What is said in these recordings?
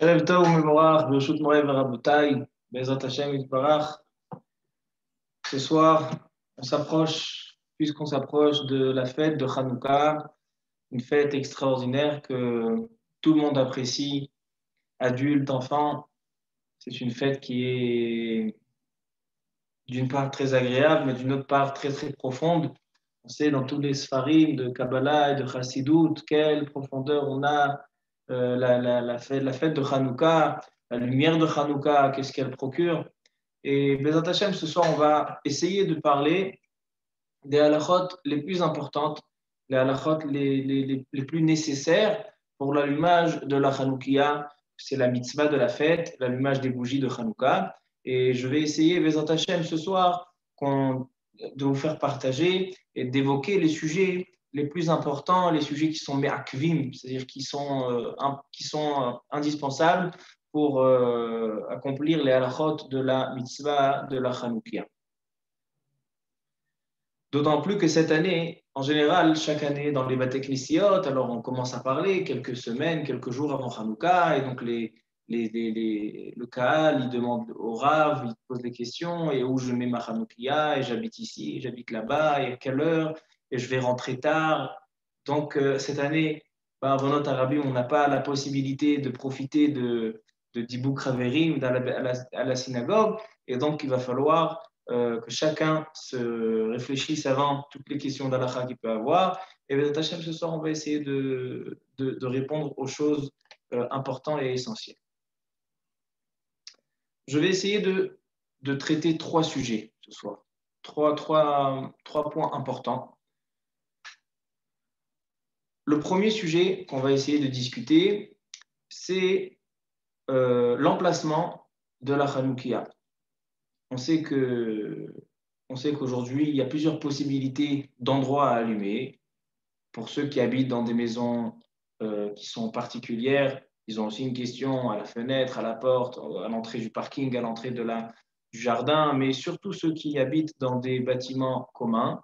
ערב טוב ומבורך, ברשות מורי ורבותיי, בעזרת השם יתברך. Ce soir, on s'approche, puisqu'on s'approche de la fête de Hanouka, une fête extraordinaire que tout le monde apprécie, adultes, enfants. C'est une fête qui est d'une part très agréable, mais d'une autre part très très profonde. On sait dans tous les sfarim de Kabbalah et de Chassidut quelle profondeur on a euh, la, la, la, fête, la, fête, de Hanouka, la lumière de Hanouka, qu'est-ce qu'elle procure? Et Bezat Hashem, ce soir, on va essayer de parler des halachot les plus importantes, les halachot les, les, les, plus nécessaires pour l'allumage de la Hanoukia. C'est la mitzvah de la fête, l'allumage des bougies de Hanouka. Et je vais essayer, Bezat Hashem, ce soir, de vous faire partager et d'évoquer les sujets les plus importants, les sujets qui sont me'akvim, c'est-à-dire qui sont, euh, qui sont euh, indispensables pour euh, accomplir les halachot de la mitzvah de la Hanoukia. D'autant plus que cette année, en général, chaque année dans les Bateknisiot, alors on commence à parler quelques semaines, quelques jours avant Hanouka, et donc les, les, les, les, le Kaal, il demande au Rav, il pose des questions, et où je mets ma Hanoukia, et j'habite ici, j'habite là-bas, et à quelle heure, et je vais rentrer tard. Donc, euh, cette année, par notre Arabi, on n'a pas la possibilité de profiter de, de Dibouk Raverim à à, la, synagogue. Et donc, il va falloir euh, que chacun se réfléchisse avant toutes les questions d'Allah qu'il peut avoir. Et Hashem, ce soir, on va essayer de, de, de répondre aux choses euh, importantes et essentielles. Je vais essayer de, de traiter trois sujets ce soir. Trois, trois, trois points importants. Le premier sujet qu'on va essayer de discuter, c'est euh, l'emplacement de la Hanoukia. On sait qu'aujourd'hui, il y a plusieurs possibilités d'endroits à allumer. Pour ceux qui habitent dans des maisons euh, qui sont particulières, ils ont aussi une question à la fenêtre, à la porte, à l'entrée du parking, à l'entrée de la, du jardin, mais surtout ceux qui habitent dans des bâtiments communs.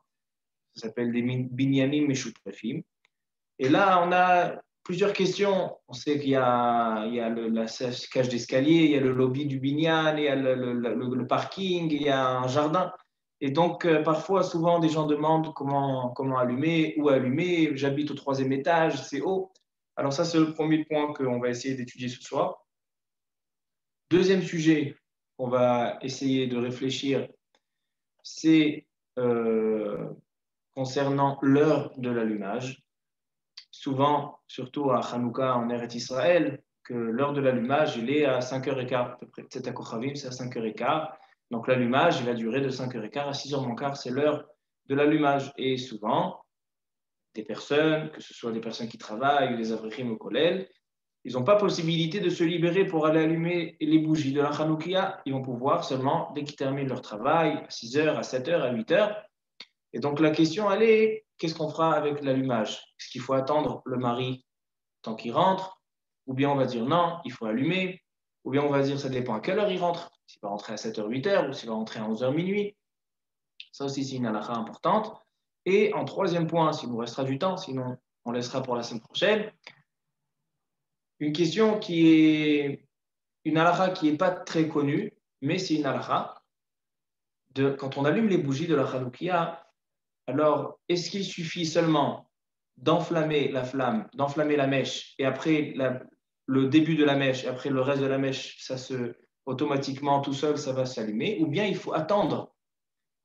Ça s'appelle des binyanim meshutrafim. Et là, on a plusieurs questions. On sait qu'il y a, la cage d'escalier, il y a le lobby du Binyan, il y a le, parking, il y a un jardin. Et donc, euh, parfois, souvent, des gens demandent comment, comment allumer, où allumer. J'habite au troisième étage, c'est haut. Alors ça, c'est le premier point qu'on va essayer d'étudier ce soir. Deuxième sujet qu'on va essayer de réfléchir, c'est euh, concernant l'heure de l'allumage souvent, surtout à Hanouka en Eretz Israël, que l'heure de l'allumage, il est à 5h15, à peu près. C'est à Kochavim, c'est à 5h15. Donc l'allumage, il va durer de 5h15 à 6h moins quart, c'est l'heure de l'allumage. Et souvent, des personnes, que ce soit des personnes qui travaillent ou des avrichim au ils n'ont pas possibilité de se libérer pour aller allumer les bougies de la Hanoukia. Ils vont pouvoir seulement, dès qu'ils terminent leur travail, à 6h, à 7h, à 8h. Et donc la question, elle est, qu'est-ce qu'on fera avec l'allumage? Est-ce qu'il faut attendre le mari tant qu'il rentre? Ou bien on va dire non, il faut allumer Ou bien on va dire ça dépend à quelle heure il rentre S'il va rentrer à 7h, 8h ou s'il va rentrer à 11h, minuit Ça aussi, c'est une halakha importante. Et en troisième point, s'il nous restera du temps, sinon on laissera pour la semaine prochaine, une question qui est une halakha qui n'est pas très connue, mais c'est une halakha. De, quand on allume les bougies de la Hanoukia, alors, est-ce qu'il suffit seulement d'enflammer la flamme, d'enflammer la mèche, et après le début de la mèche, après le reste de la mèche, ça se automatiquement tout seul, ça va s'allumer, ou bien il faut attendre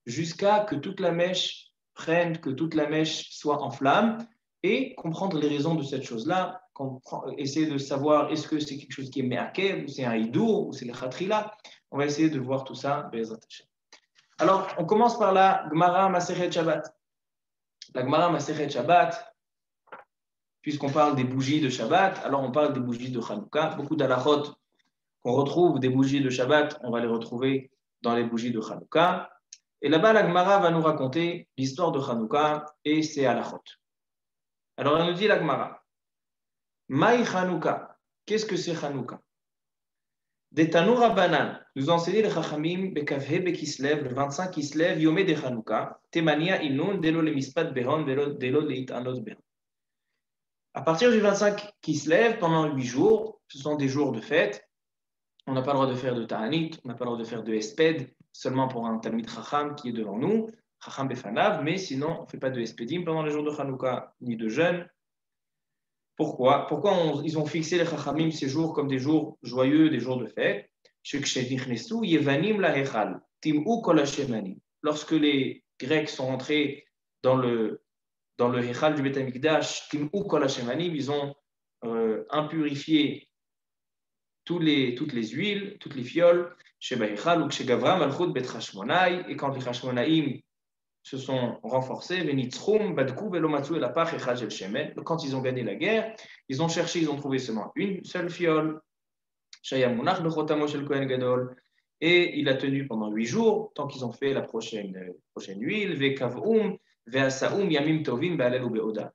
jusqu'à que toute la mèche prenne, que toute la mèche soit en flamme, et comprendre les raisons de cette chose-là, essayer de savoir est-ce que c'est quelque chose qui est me'akev, ou c'est un hidour, ou c'est le khatrila. On va essayer de voir tout ça. Alors, on commence par la Gemara Maseret Shabbat. La Gemara Maseret Shabbat, puisqu'on parle des bougies de Shabbat, alors on parle des bougies de Hanouka. Beaucoup d'alachot qu'on retrouve des bougies de Shabbat, on va les retrouver dans les bougies de Hanouka. Et là-bas, la Gemara va nous raconter l'histoire de Hanouka et ses alachot. Alors, elle nous dit la Gemara, Maï Hanouka, qu'est-ce que c'est Hanouka? Des Tanoura Banan, nous enseignons les Chachamim Bekavhe Bekislev, le 25 Kislev, Yomé de Hanouka, Temania Inun, Delo le Mispat Behon, Delo le Itanot Behon. À partir du 25 qui se lève, pendant huit jours, ce sont des jours de fête. On n'a pas le droit de faire de ta'anit, on n'a pas le droit de faire de esped, seulement pour un talmid chacham qui est devant nous, chacham befanav, mais sinon on ne fait pas de espedim pendant les jours de Hanouka, ni de jeûne. Pourquoi? Pourquoi ils ont fixé les chachamim ces jours comme des jours joyeux, des jours de fête? Lorsque les Grecs sont rentrés dans le, dans le Hechal du Betamikdash, ils ont euh, impurifié tous les, toutes les huiles, toutes les fioles, et quand les Hashmonaïm se sont renforcés, Velomatsu et la et Shemen, quand ils ont gagné la guerre, ils ont cherché, ils ont trouvé seulement une seule fiole, et il a tenu pendant huit jours, tant qu'ils ont fait la prochaine, prochaine huile, Vekavum, Veasaum, Yamim Tovim.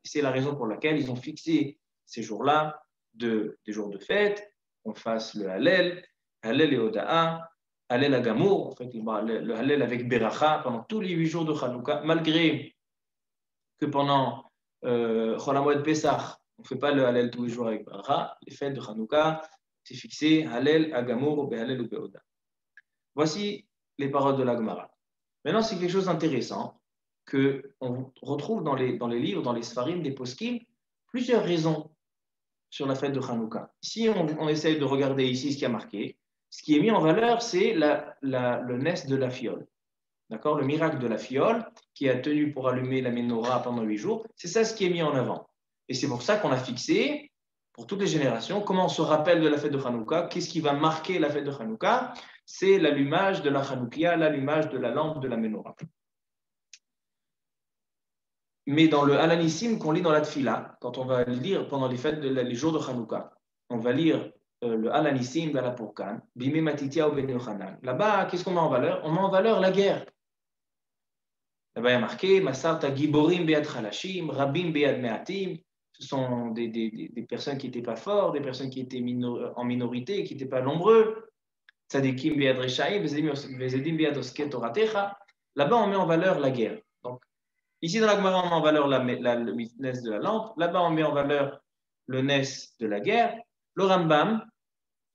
C'est la raison pour laquelle ils ont fixé ces jours-là de, des jours de fête, qu'on fasse le Halel, Halel et Oda'a, Halel Agamour, en fait, le Halel avec Beracha pendant tous les huit jours de Hanouka, malgré que pendant euh, Pesach, on ne fait pas le Halel tous les jours avec Beracha, les fêtes de Hanouka, c'est fixé Halel, Agamour, Be'halel ou Be'oda. Voici les paroles de l'Agmara. Maintenant, c'est quelque chose d'intéressant qu'on retrouve dans les, livres, dans les Sfarim, des poskim, plusieurs raisons sur la fête de Hanouka. Ici, on, on essaye de regarder ici ce qui a marqué. Ce qui est mis en valeur, c'est le nest de la fiole. D'accord? Le miracle de la fiole qui a tenu pour allumer la menorah pendant huit jours, c'est ça ce qui est mis en avant. Et c'est pour ça qu'on a fixé, pour toutes les générations, comment on se rappelle de la fête de Hanouka, qu'est-ce qui va marquer la fête de Hanouka? C'est l'allumage de la Hanoukia, l'allumage de la lampe de la menorah. Mais dans le Alanissim qu'on lit dans la Tfila, quand on va lire pendant les fêtes, les jours de Hanouka, on va lire le Alanissim de la Pourkan, Bime Matitia ou Ben Là-bas, qu'est-ce qu'on met en valeur? On met en valeur la guerre. Là-bas, il y a marqué Masarta Giborim Bead Chalashim, Rabim Bead Meatim. Ce sont des, des, personnes qui n'étaient pas fortes, des personnes qui étaient minor, en minorité, qui n'étaient pas nombreux. Tzadikim Bead Reshaim, Vezedim Bead Osketoratecha. Là-bas, on met en valeur la guerre. Ici, dans la Gemara, on met en valeur la, le NES de la lampe. Là-bas, on met en valeur le NES de la guerre. Le Rambam,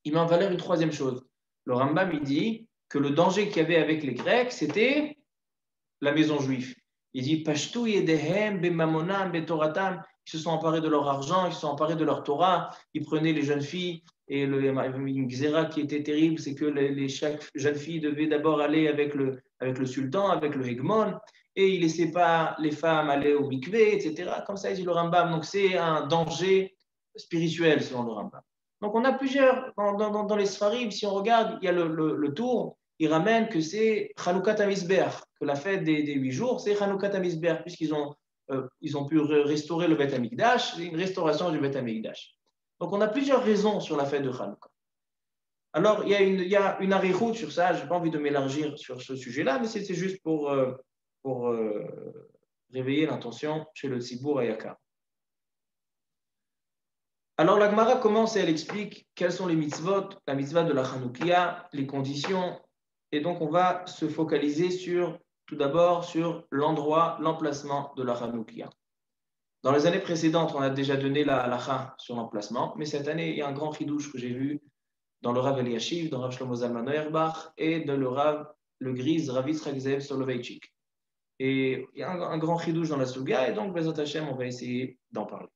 il met en valeur une troisième chose. Le Rambam, il dit que le danger qu'il y avait avec les Grecs, c'était la maison juive. Il dit Pashtu yedehem bemamonam betoratam. Ils se sont emparés de leur argent, ils se sont emparés de leur Torah. Ils prenaient les jeunes filles. Et le xéra qui était terrible, c'est que les, les, chaque jeune fille devait d'abord aller avec le, sultan, avec le hégmon et il ne laissait pas les femmes aller au mikvé, etc. Comme ça, il dit le Rambam. Donc, c'est un danger spirituel, selon le Rambam. Donc, on a plusieurs, dans, les Sfarim, si on regarde, il y a le, tour, il ramène que c'est Chanukah Tamizber, que la fête des, huit jours, c'est Chanukah Tamizber, puisqu'ils ont, euh, ont pu restaurer le Beth Amikdash, une restauration du Beth Amikdash. Donc, on a plusieurs raisons sur la fête de Chanukah. Alors, il y a une, il y a une sur ça, je n'ai pas envie de m'élargir sur ce sujet-là, mais c'est juste pour, euh, pour euh, réveiller l'intention chez le Tzibour Ayaka. Alors la Gemara commence et elle explique quels sont les mitzvot, la mitzvah de la Hanoukia, les conditions, et donc on va se focaliser sur, tout d'abord, sur l'endroit, l'emplacement de la Hanoukia. Dans les années précédentes, on a déjà donné la halakha sur l'emplacement, mais cette année, il y a un grand chidouche que j'ai vu dans le Rav Eliashiv, dans Rav Shlomo Zalman et dans le Rav, le Grise, Rav Yitzhak Zev Soloveitchik. Et il y a un, grand chidouche dans la Suga, et donc, Bezat Hashem, on va essayer d'en parler.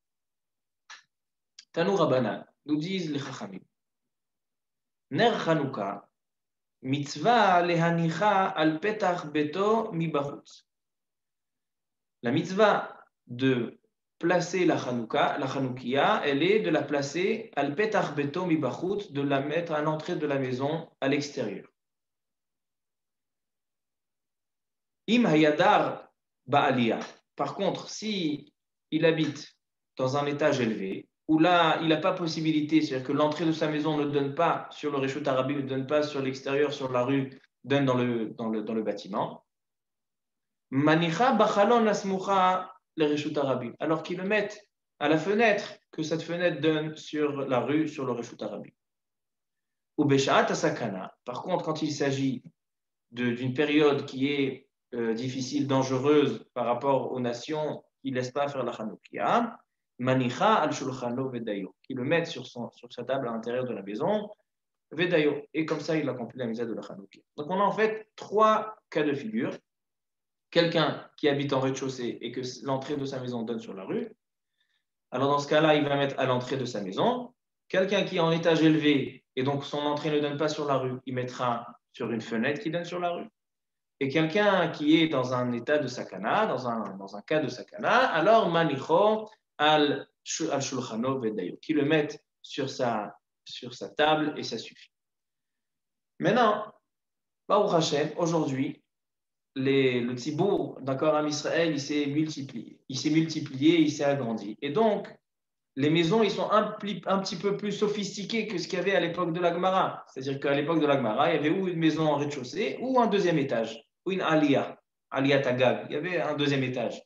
Tanou Rabbanan, nous disent les Chachamim. Ner Chanukah, mitzvah lehanicha al petach beto La mitzvah de placer la Chanukah, la Chanoukia, elle est de la placer al petach beto mi de la mettre à l'entrée de la maison à l'extérieur. Im hayadar ba'aliyah. Par contre, si il habite dans un étage élevé, où là, il n'a pas possibilité, c'est-à-dire que l'entrée de sa maison ne donne pas sur le réchaud arabi, ne donne pas sur l'extérieur, sur la rue, donne dans le, le, bâtiment. Manicha le. Alors qu'il le mette à la fenêtre, que cette fenêtre donne sur la rue, sur le réchaud arabi. Ou asakana. Par contre, quand il s'agit d'une période qui est euh, difficile, dangereuse par rapport aux nations qui ne laissent pas faire la Hanoukia. Manicha al shulchano vedayo, qui le met sur, son, sur sa table à l'intérieur de la maison, vedayo, et comme ça il accomplit la misère de la Hanoukia. Donc on a en fait trois cas de figure. Quelqu'un qui habite en rez-de-chaussée et que l'entrée de sa maison donne sur la rue, alors dans ce cas-là, il va mettre à l'entrée de sa maison. Quelqu'un qui est en étage élevé et donc son entrée ne donne pas sur la rue, il mettra sur une fenêtre qui donne sur la rue. Et quelqu'un qui est dans un état de sakana, dans un, dans un cas de sakana, alors manicho al, al shulchano vedayo, qui le met sur sa, sur sa table et ça suffit. Maintenant, Baruch Hashem, aujourd'hui, le Tzibour, d'accord, à Israël, il s'est multiplié. Il s'est multiplié, il s'est agrandi. Et donc, les maisons, ils sont un, un, petit peu plus sophistiquées que ce qu'il y avait à l'époque de l'Agmara. C'est-à-dire qu'à l'époque de l'Agmara, il y avait ou une maison en rez-de-chaussée ou un deuxième étage, ou une alia, alia tagag. Il y avait un deuxième étage.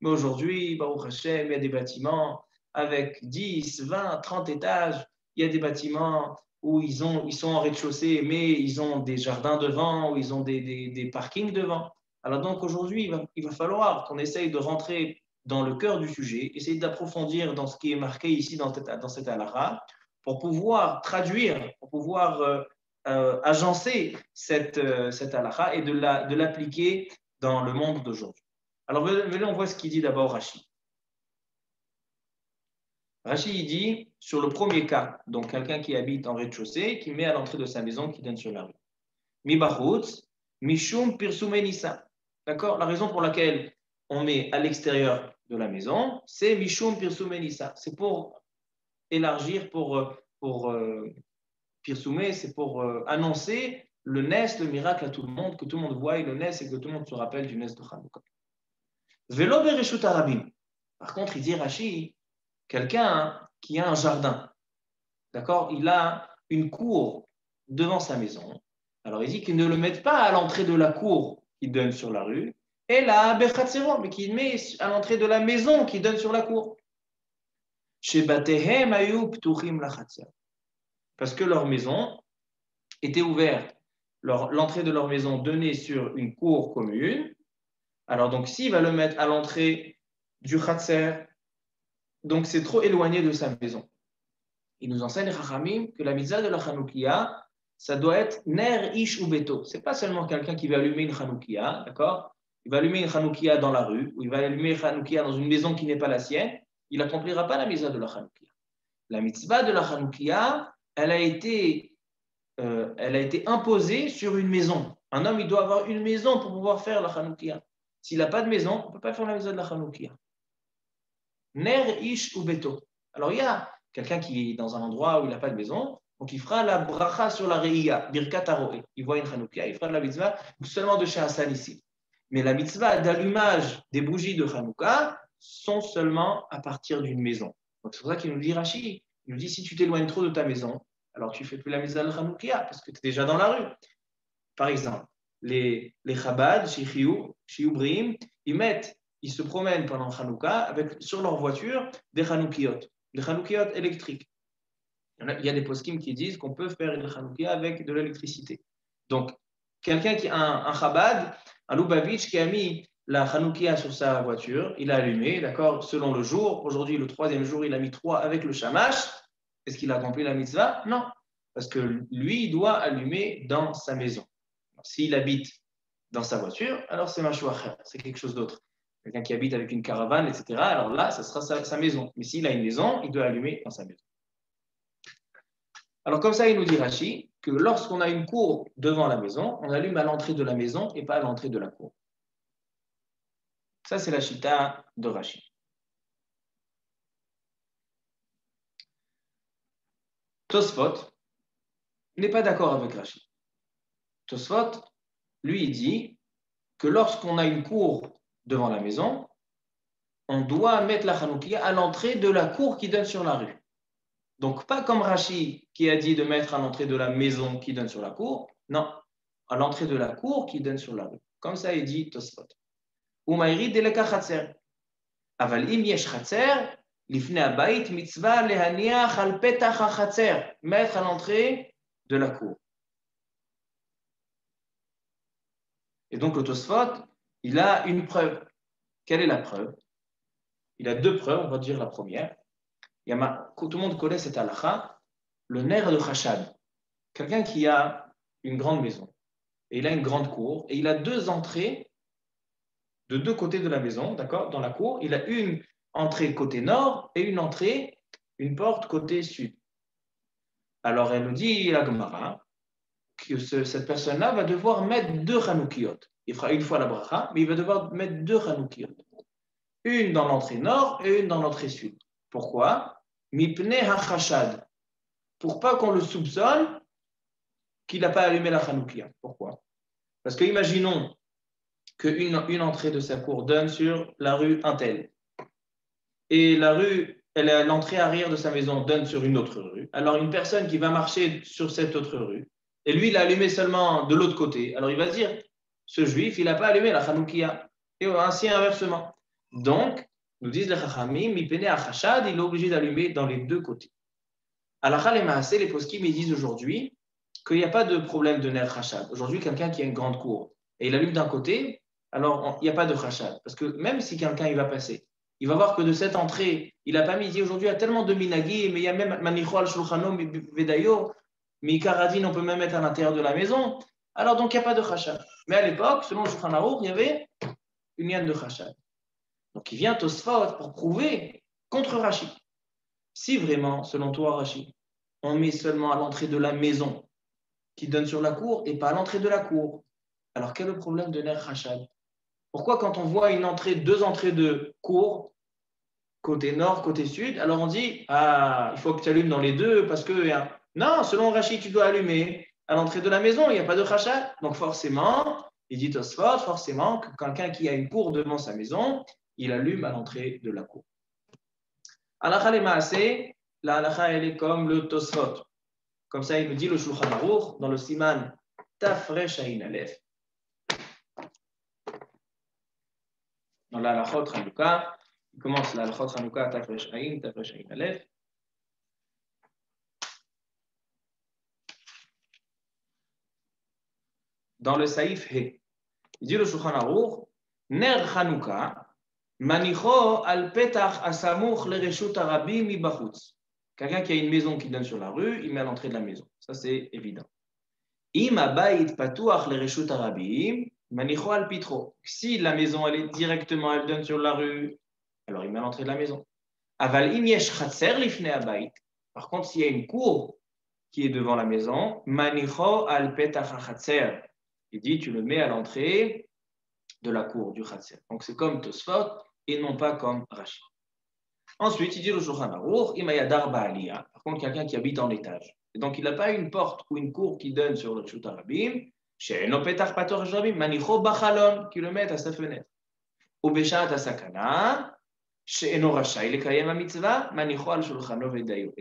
Mais aujourd'hui, Baruch Hashem, il y a des bâtiments avec 10, 20, 30 étages. Il y a des bâtiments où ils, ont, ils sont en rez-de-chaussée, mais ils ont des jardins devant, ou ils ont des, des, des parkings devant. Alors donc aujourd'hui, il va, il va falloir qu'on essaye de rentrer dans le cœur du sujet, essayer d'approfondir dans ce qui est marqué ici dans, cette, dans cette alara, pour pouvoir traduire, pour pouvoir euh, euh, agencer cette, euh, cette alara et de l'appliquer de dans le monde d'aujourd'hui. Alors, venez, on voit ce qu'il dit d'abord Rachid. Rachid dit, sur le premier cas, donc quelqu'un qui habite en rez-de-chaussée, qui met à l'entrée de sa maison qui donne sur la rue. Mi mishum pirsumenisa. D'accord? La raison pour laquelle on met à l'extérieur de la maison, c'est Mishum Pirsumenissa. C'est pour élargir, pour, euh, pour euh, c'est pour euh, annoncer le Nes, le miracle à tout le monde, que tout le monde voit le Nes et que tout le monde se rappelle du Nes de Chanukah. Velo Arabim. Par contre, il dit Rashi, quelqu'un qui a un jardin, d'accord Il a une cour devant sa maison. Alors il dit qu'il ne le mette pas à l'entrée de la cour qui donne sur la rue, et la mais qui met à l'entrée de la maison qui donne sur la cour. Parce que leur maison était ouverte. L'entrée de leur maison donnait sur une cour commune. Alors, donc, s'il va le mettre à l'entrée du Khatser, donc c'est trop éloigné de sa maison. Il nous enseigne, Rachamim, que la mitzvah de la Hanoukia, ça doit être ner, ish ou beto. C'est pas seulement quelqu'un qui va allumer une Hanoukia, d'accord? Il va allumer une Hanoukia dans la rue, ou il va allumer une Hanoukia dans une maison qui n'est pas la sienne, il n'accomplira pas la mitzvah de la Hanoukia. La mitzvah de la Hanoukia, elle a été, euh, elle a été imposée sur une maison. Un homme, il doit avoir une maison pour pouvoir faire la Hanoukia. S'il n'a pas de maison, on ne peut pas faire la mitzvah de la Hanoukia. Ner, ish ou beto. Alors il y a quelqu'un qui est dans un endroit où il n'a pas de maison, donc il fera la bracha sur la reïa, birkat Il voit une Hanoukia, il fera la mitzvah seulement de chez Hassan ici. Mais la mitzvah d'allumage des bougies de Hanouka sont seulement à partir d'une maison. C'est pour ça qu'il nous dit Rashi, il nous dit si tu t'éloignes trop de ta maison, alors tu fais plus la mitzvah de Hanouka parce que tu es déjà dans la rue. Par exemple, les, les Chabad, chez ils mettent, ils se promènent pendant Hanouka avec sur leur voiture des Hanoukiot, des Hanoukiot électriques. Il y a des poskim qui disent qu'on peut faire une Hanoukia avec de l'électricité. Donc, quelqu'un qui a un, un Chabad, un Lubavitch qui a mis la Hanoukia sur sa voiture, il a allumé, d'accord, selon le jour. Aujourd'hui, le troisième jour, il a mis trois avec le shamash. Est-ce qu'il a accompli la mitzvah? Non, parce que lui, il doit allumer dans sa maison. S'il habite dans sa voiture, alors c'est machouacher, c'est quelque chose d'autre. Quelqu'un qui habite avec une caravane, etc., alors là, ce sera sa, maison. Mais s'il a une maison, il doit allumer dans sa maison. Alors comme ça, il nous dit Rashi que lorsqu'on a une cour devant la maison, on allume à l'entrée de la maison et pas à l'entrée de la cour. Ça, c'est la chita de Rashi. Tosfot n'est pas d'accord avec Rashi. Tosfot, lui, il dit que lorsqu'on a une cour devant la maison, on doit mettre la Hanoukia à l'entrée de la cour qui donne sur la rue. Donc, pas comme Rachid qui a dit de mettre à l'entrée de la maison qui donne sur la cour, non, à l'entrée de la cour qui donne sur la rue. Comme ça, il dit Tosfot. Umayri deleka chatzer. Aval im yesh lifne abayit mitzvah lehaniach al petach. Mettre à l'entrée de la cour. Et donc, le Tosfot, il a une preuve. Quelle est la preuve? Il a deux preuves, on va dire la première. Tout le monde connaît cette halakha, le nerf de Khashad. Quelqu'un qui a une grande maison, et il a une grande cour, et il a deux entrées de deux côtés de la maison, d'accord, dans la cour. Il a une entrée côté nord et une entrée, une porte côté sud. Alors elle nous dit, la Gemara, que cette personne-là va devoir mettre deux Hanoukiot. Il fera une fois la bracha, mais il va devoir mettre deux Hanoukiot. Une dans l'entrée nord et une dans l'entrée sud. Pourquoi? Mipne hachashad. Pour pas qu'on le soupçonne qu'il n'a pas allumé la Hanoukia. Pourquoi? Parce que imaginons qu'une une entrée de sa cour donne sur la rue Intel. Et la rue, l'entrée arrière de sa maison donne sur une autre rue. Alors une personne qui va marcher sur cette autre rue, et lui, il a allumé seulement de l'autre côté. Alors il va se dire, ce juif, il n'a pas allumé la Hanoukia. Et ainsi inversement. Donc, nous disent les Chachamim, il est obligé d'allumer dans les deux côtés. Alors, les les poskim, ils disent aujourd'hui qu'il n'y a pas de problème de nerf Chachad. Aujourd'hui, quelqu'un qui a une grande cour et il allume d'un côté, alors il n'y a pas de Chachad. Parce que même si quelqu'un il va passer, il va voir que de cette entrée, il n'a pas mis, dit aujourd'hui, il y a tellement de minagi, mais il y a même Manichol, Shulchano, Vedayo, mais on peut même mettre à l'intérieur de la maison. Alors, donc, il n'y a pas de Chachad. Mais à l'époque, selon Shulchan il y avait une liane de Chachad. Donc, il vient Tosfot pour prouver contre Rachid. Si vraiment, selon toi, Rachid, on met seulement à l'entrée de la maison qui donne sur la cour et pas à l'entrée de la cour, alors quel est le problème de Ner Chachad Pourquoi, quand on voit une entrée, deux entrées de cour, côté nord, côté sud, alors on dit Ah, il faut que tu allumes dans les deux parce que. Non, selon Rachid, tu dois allumer à l'entrée de la maison, il n'y a pas de Chachad. Donc, forcément, il dit Tosfot, forcément, que quelqu'un qui a une cour devant sa maison, il allume à l'entrée de la cour. Alacha le Maaseh, la halacha elle est comme le Tosfot. Comme ça, il nous dit le Shulchan Aruch dans le Siman Tafresh Ain Aleph. Dans la halachot Hanouka, il commence la halachot Hanouka Tafresh Ain, Tafresh Ain Aleph. Dans le Saïf He, il dit le Shulchan Aruch, Ner Hanouka, Manicho al petach asamuch le reshut arabi mi Quelqu'un qui a une maison qui donne sur la rue, il met à l'entrée de la maison. Ça, c'est évident. Im abayit patuach le reshut arabi manicho al pitro. Si la maison, elle est directement, elle donne sur la rue, alors il met à l'entrée de la maison. Aval im yesh chatser lifne abayit. Par contre, s'il y a une cour qui est devant la maison, manicho al petach chatser. Il dit, tu le mets à l'entrée de la cour du Khatser. Donc c'est comme Tosfot et non pas comme Rachid. Ensuite, il dit le Shulchan. Par contre, quelqu'un qui habite en étage. Et donc, il n'a pas une porte ou une cour qui donne sur le Shut Arabim. She'eno petach pator manicho bachalon, qui le met à sa fenêtre. Ou beshat asakana. Et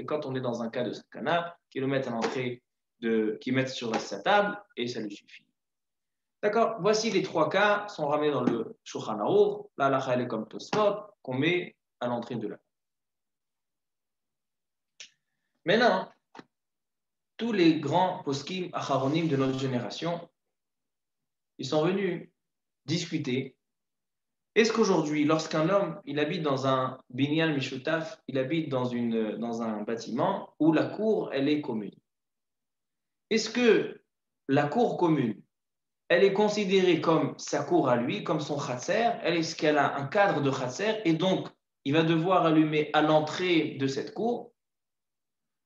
quand on est dans un cas de sakana, qui le met à l'entrée qui met sur sa table, et ça lui suffit. D'accord Voici les trois cas, sont ramenés dans le Shulchan Aruch, la halakha elle est comme Tosfot, qu'on met à l'entrée de la. Maintenant, tous les grands poskim acharonim de notre génération, ils sont venus discuter. Est-ce qu'aujourd'hui, lorsqu'un homme, il habite dans un binyan mishutaf, il habite dans, une, dans un bâtiment où la cour, elle est commune, est-ce que la cour commune, elle est considérée comme sa cour à lui, comme son khatser, elle est-ce qu'elle a un cadre de khatser, et donc il va devoir allumer à l'entrée de cette cour,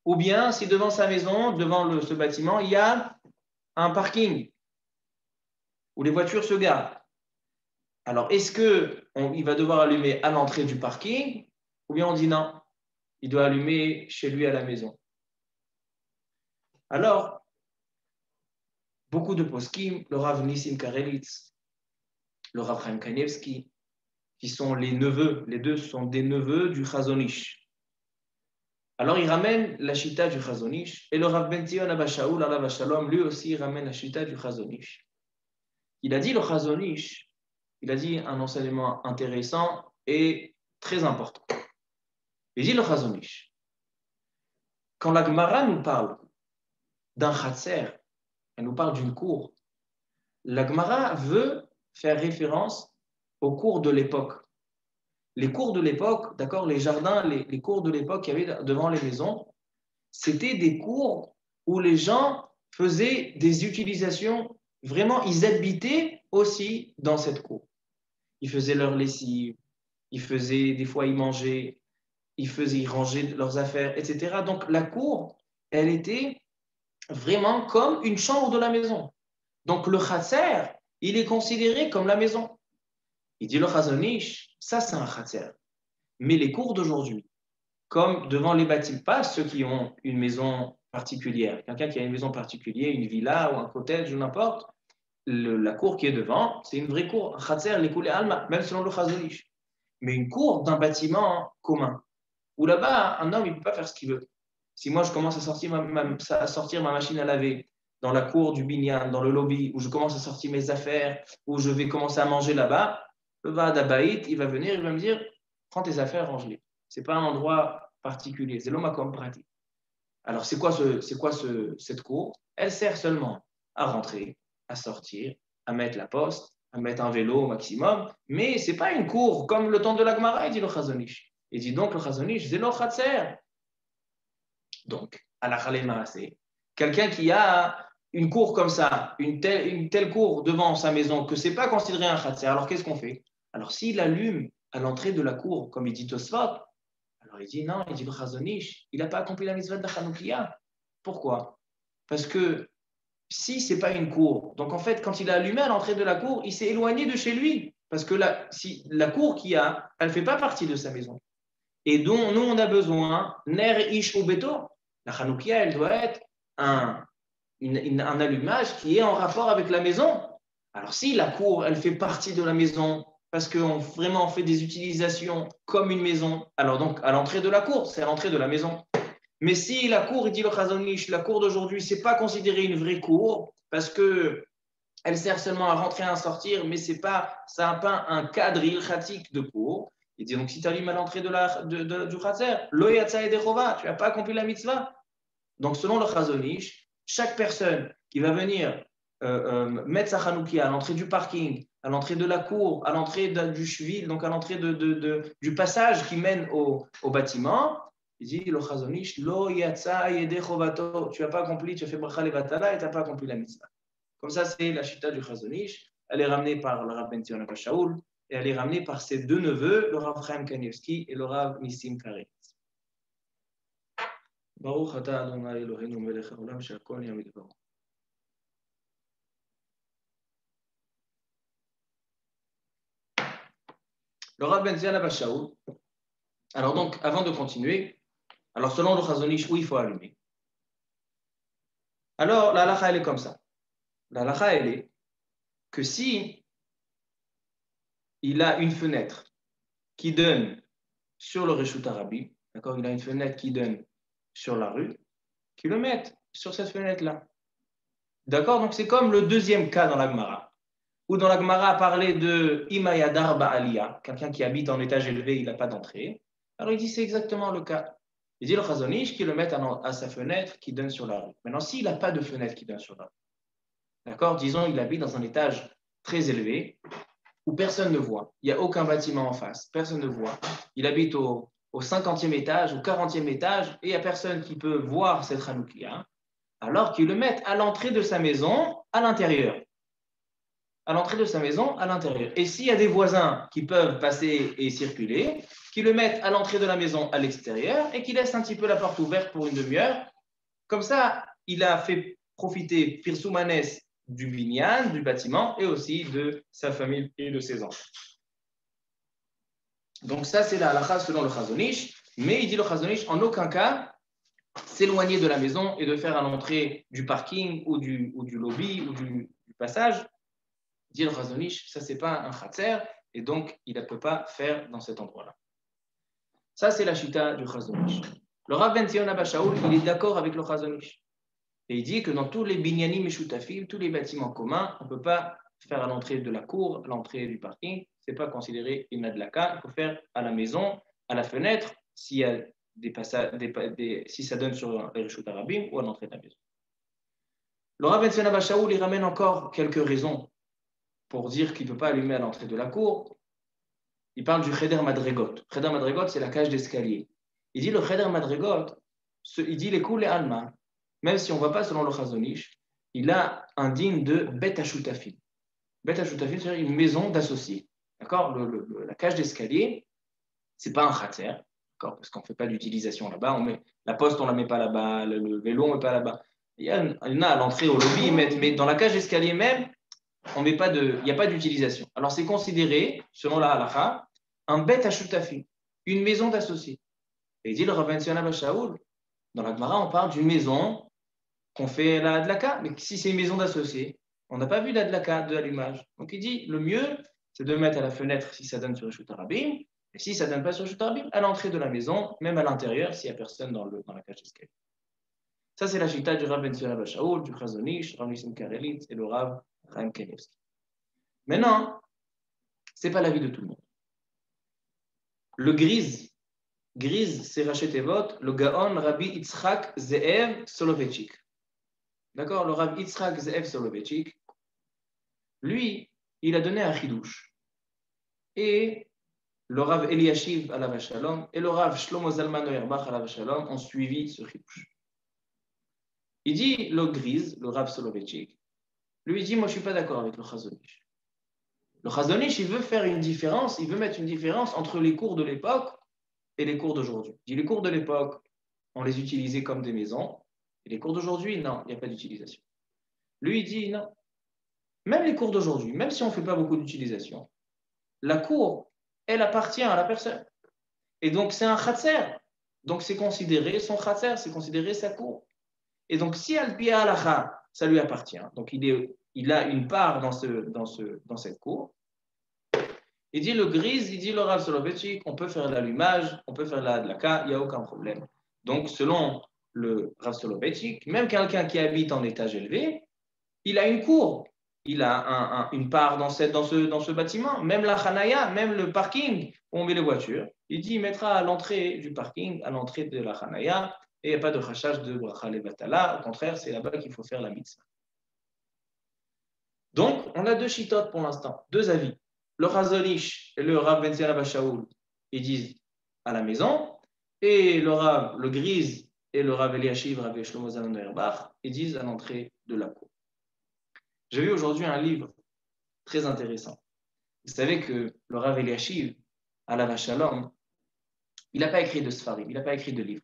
ou bien si devant sa maison, devant ce bâtiment, il y a un parking où les voitures se garent. Alors, est-ce qu'il va devoir allumer à l'entrée du parking, ou bien on dit non, il doit allumer chez lui à la maison? Alors, beaucoup de poskim, le Rav Nissim Karelitz, le Rav Chaim Kanevski, qui sont les neveux, les deux sont des neveux du Chazonish. Alors il ramène la chita du Chazonish, et le Rav Benzion Abashaoul, Allah Shalom, lui aussi ramène la chita du Chazonish. Il a dit le Chazonish, il a dit un enseignement intéressant et très important. Il dit le Chazonish, quand la Gemara nous parle d'un Chatser, elle nous parle d'une cour. La Gemara veut faire référence aux cours de l'époque. les cours de l'époque, d'accord, les jardins, les, cours de l'époque qu'il y avait devant les maisons, c'était des cours où les gens faisaient des utilisations, vraiment, ils habitaient aussi dans cette cour. Ils faisaient leur lessive, ils faisaient, des fois, ils mangeaient, ils faisaient, ils rangeaient leurs affaires, etc. Donc, la cour, elle était vraiment comme une chambre de la maison. Donc, le khatser, il est considéré comme la maison. Il dit le chazonish, ça c'est un khatser. Mais les cours d'aujourd'hui, comme devant les bâtiments, pas ceux qui ont une maison particulière, quelqu'un qui a une maison particulière, une villa ou un cottage ou n'importe, la cour qui est devant, c'est une vraie cour, un khatser, les coulées alma, même selon le chazonish. Mais une cour d'un bâtiment commun, où là-bas, un homme, il ne peut pas faire ce qu'il veut. Si moi, je commence à sortir ma, machine à laver dans la cour du binyan, dans le lobby, où je commence à sortir mes affaires, où je vais commencer à manger là-bas, le Vadabaït, il va venir, il va me dire prends tes affaires, range-les. Ce n'est pas un endroit particulier, c'est l'homme pratique. Alors, c'est quoi, ce, c'est quoi ce, cette cour? Elle sert seulement à rentrer, à sortir, à mettre la poste, à mettre un vélo au maximum, mais ce n'est pas une cour comme le temps de la il dit le Chazonish. Il dit donc le Chazonish, Zélo Khatser. Donc, à la c'est quelqu'un qui a une cour comme ça, une telle, cour devant sa maison, que ce n'est pas considéré un Khatser, alors qu'est-ce qu'on fait? Alors, s'il allume à l'entrée de la cour, comme il dit Tosfot, alors il dit non, il dit Chazonish, il n'a pas accompli la mitzvah de. Pourquoi? Parce que si c'est pas une cour, donc en fait, quand il a allumé à l'entrée de la cour, il s'est éloigné de chez lui. Parce que la, cour qu'il a, elle ne fait pas partie de sa maison. Et dont nous, on a besoin, ner ish ou beto. La Hanoukia, elle doit être un, un allumage qui est en rapport avec la maison. Alors si la cour, elle fait partie de la maison, parce qu'on vraiment fait des utilisations comme une maison. Alors donc, à l'entrée de la cour, c'est à l'entrée de la maison. Mais si la cour, il dit le Chazonish, la cour d'aujourd'hui, c'est pas considéré une vraie cour, parce que elle sert seulement à rentrer et à sortir, mais c'est pas, ça n'a pas un cadre ilchatique de cour. Il dit donc si tu allumes à l'entrée de la, de, de, du Chazer, et tu n'as pas accompli la mitzvah. Donc selon le Chazonish, chaque personne qui va venir euh, euh, mettre sa Hanoukia à l'entrée du parking, à l'entrée de la cour, à l'entrée du cheville, donc à l'entrée du passage qui mène au, bâtiment. Il dit le chazonish, lo yatsa Tu n'as pas accompli, tu as fait bracha levatala et tu n'as pas accompli la mitzvah. Comme ça, c'est la chita du chazonish. Elle est ramenée par le Rav Ben et elle est ramenée par ses deux neveux, le Rav Chaim Kanievski et le Rav Nissim Le. Alors donc, avant de continuer, alors selon le Chazonish, où il faut allumer? Alors, la halakha, elle est comme ça. La halakha, elle est que si il a une fenêtre qui donne sur le Reshut Arabi, d'accord, il a une fenêtre qui donne sur la rue, qu'il le mette sur cette fenêtre-là. D'accord? Donc c'est comme le deuxième cas dans la Gemara ou dans la Gemara a parlé de Imayadar Ba'aliyah, quelqu'un qui habite en étage élevé, il n'a pas d'entrée. Alors il dit c'est exactement le cas. Il dit le Chazonish qu'il le mette à, sa fenêtre qui donne sur la rue. Maintenant, s'il n'a pas de fenêtre qui donne sur la rue, d'accord, disons il habite dans un étage très élevé où personne ne voit, il n'y a aucun bâtiment en face, personne ne voit. Il habite au, au 50e étage, au 40e étage, et il n'y a personne qui peut voir cette Hanoukia, alors qu'il le mette à l'entrée de sa maison, à l'intérieur à l'entrée de sa maison, à l'intérieur. Et s'il y a des voisins qui peuvent passer et circuler, qui le mettent à l'entrée de la maison à l'extérieur et qui laissent un petit peu la porte ouverte pour une demi-heure. Comme ça, il a fait profiter Pirsoumanes du binyan, du bâtiment, et aussi de sa famille et de ses enfants. Donc ça, c'est la halakha selon le Chazonish. Mais il dit le Chazonish, en aucun cas, s'éloigner de la maison et de faire à l'entrée du parking ou du, ou du lobby ou du passage dit le Razonish, ça c'est pas un khatser, et donc il ne peut pas faire dans cet endroit-là. Ça c'est la chita du Razonish. Le Rav Ben Zion il est d'accord avec le Razonish. Et il dit que dans tous les binyanim et tous les bâtiments communs, on ne peut pas faire à l'entrée de la cour, à l'entrée du parking, ce n'est pas considéré une adlaka, il faut faire à la maison, à la fenêtre, s'il y a des passages, si ça donne sur les Rishut Arabim ou à l'entrée de la maison. Le Rav Zion il ramène encore quelques raisons pour dire qu'il ne peut pas allumer à l'entrée de la cour. il parle du Cheder Madregot. Cheder Madregot, c'est la cage d'escalier. Il dit le Cheder Madregot, il dit les coups, les Alma, même si on ne voit pas selon le Chazonish, il a un digne de Bet Ashutafim. Bet Ashutafim, c'est une maison d'associés. D'accord? La cage d'escalier, c'est pas un khater, parce qu'on ne fait pas d'utilisation là-bas. La poste, on ne la met pas là-bas, le, vélo, on ne met pas là-bas. Il y, en a à l'entrée au lobby, mais dans la cage d'escalier même, il n'y a pas d'utilisation. Alors c'est considéré, selon la halakha, un bet ashutafim, une maison d'associés. Et dit le Rabban Shaoul, dans la Gemara, on parle d'une maison qu'on fait la adlaka, mais si c'est une maison d'associés, on n'a pas vu l'adlaka de l'allumage. Donc il dit le mieux, c'est de mettre à la fenêtre si ça donne sur le Shutarabim, et si ça ne donne pas sur le Shutarabim, à l'entrée de la maison, même à l'intérieur, s'il n'y a personne dans, le, dans la cage d'escalier. Ça, c'est la chita du Rav Ben Shaoul, du Chazonish, Rav Nissim Karelit et le Rav Kenevski. Maintenant, ce n'est pas l'avis de tout le monde. Le grise, grise, c'est Rachetevot, le Gaon Rabbi Yitzhak Ze'ev Soloveitchik. D'accord? Le Rabbi Yitzhak Ze'ev Soloveitchik, lui, il a donné un chidouche. Et le Rav Eliashiv à la Shalom et le Rav Shlomo Zalman Oyerbach à la Shalom ont suivi ce chidouche. Il dit le grise, le Rav Soloveitchik, lui dit Moi, je ne suis pas d'accord avec le Chazonish. Le Chazonish, il veut faire une différence, il veut mettre une différence entre les cours de l'époque et les cours d'aujourd'hui. Il dit Les cours de l'époque, on les utilisait comme des maisons, et les cours d'aujourd'hui, non, il n'y a pas d'utilisation. Lui, il dit Non. Même les cours d'aujourd'hui, même si on ne fait pas beaucoup d'utilisation, la cour, elle appartient à la personne. Et donc, c'est un khatser. Donc, c'est considéré son khatser, c'est considéré sa cour. Et donc, si Al-Biya al ça lui appartient, donc il, est, il a une part dans, ce, dans, ce, dans cette cour, il dit le grise, il dit le Rav on peut faire l'allumage, on peut faire la dlaka, il n'y a aucun problème. Donc, selon le Rav même quelqu'un qui habite en étage élevé, il a une cour, il a une part dans, ce, bâtiment, même la Hanaya, même le parking où on met les voitures. Il dit il mettra à l'entrée du parking, à l'entrée de la Hanaya, et il n'y a pas de rachage de bracha levatala. Au contraire, c'est là-bas qu'il faut faire la mitzvah. Donc, on a deux chitotes pour l'instant, deux avis. Le Razonish et le Rav Ben Shaoul, ils disent à la maison, et le Rav, le Grise et le Rav Eliashiv, Rav Shlomo Herbach, ils disent à l'entrée de la cour. J'ai vu aujourd'hui un livre très intéressant. Vous savez que le Rav Eliashiv, à la Shalom, il n'a pas écrit de Sfarim, il n'a pas écrit de livre.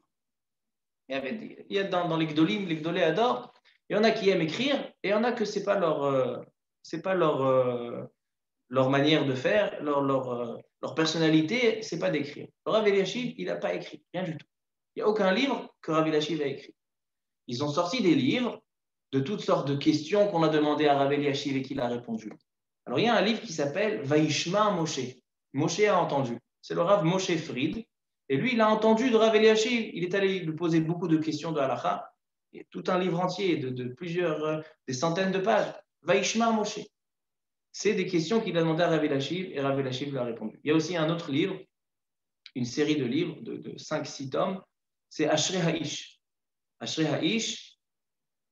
Il y, a dans, dans les Gdolim, les Gdolé adorent. Il y en a qui aiment écrire et il y en a que ce n'est pas leur, euh, c'est pas leur, euh, leur manière de faire, leur, leur, euh, leur personnalité, c'est pas d'écrire. Rav Eliashiv, il n'a pas écrit, rien du tout. Il n'y a aucun livre que Rav Eliashiv a écrit. Ils ont sorti des livres de toutes sortes de questions qu'on a demandé à Rav Eliashiv et qu'il a répondu. Alors il y a un livre qui s'appelle Vaishma Moshe. Moshe a entendu. C'est le Rav Moshe Fried et lui, il a entendu de Rav Eliashib, il est allé lui poser beaucoup de questions de halakha, et tout un livre entier de, plusieurs, euh, des centaines de pages. Vaishma Moshe. C'est des questions qu'il a demandé à Rav Eliashib, et Rav Eliashib lui a répondu. Il y a aussi un autre livre, une série de livres de, de 5-6 tomes, c'est Ashrei Ha'ish. Ashrei Ha'ish,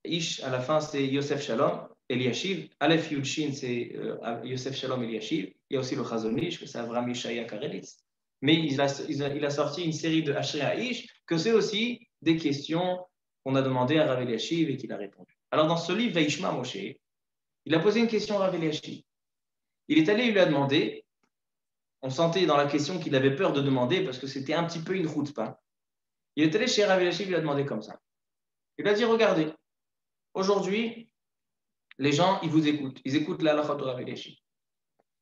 Ish à la fin c'est Yosef Shalom, Eliashiv, Aleph Yudshin c'est euh, Yosef Shalom Eliashiv, il y a aussi le Chazonish, que c'est Avram Yishaya Karelitz mais il a, sorti une série de Ashri Aish, que c'est aussi des questions qu'on a demandé à Rav Eliashiv et qu'il a répondu. Alors dans ce livre, Vaishma Moshe, il a posé une question à Rav Eliashiv. Il est allé, il lui a demandé, on sentait dans la question qu'il avait peur de demander parce que c'était un petit peu une route pas. Il est allé chez Rav Eliashiv, il lui a demandé comme ça. Il a dit, regardez, aujourd'hui, les gens, ils vous écoutent, ils écoutent la Eliashiv.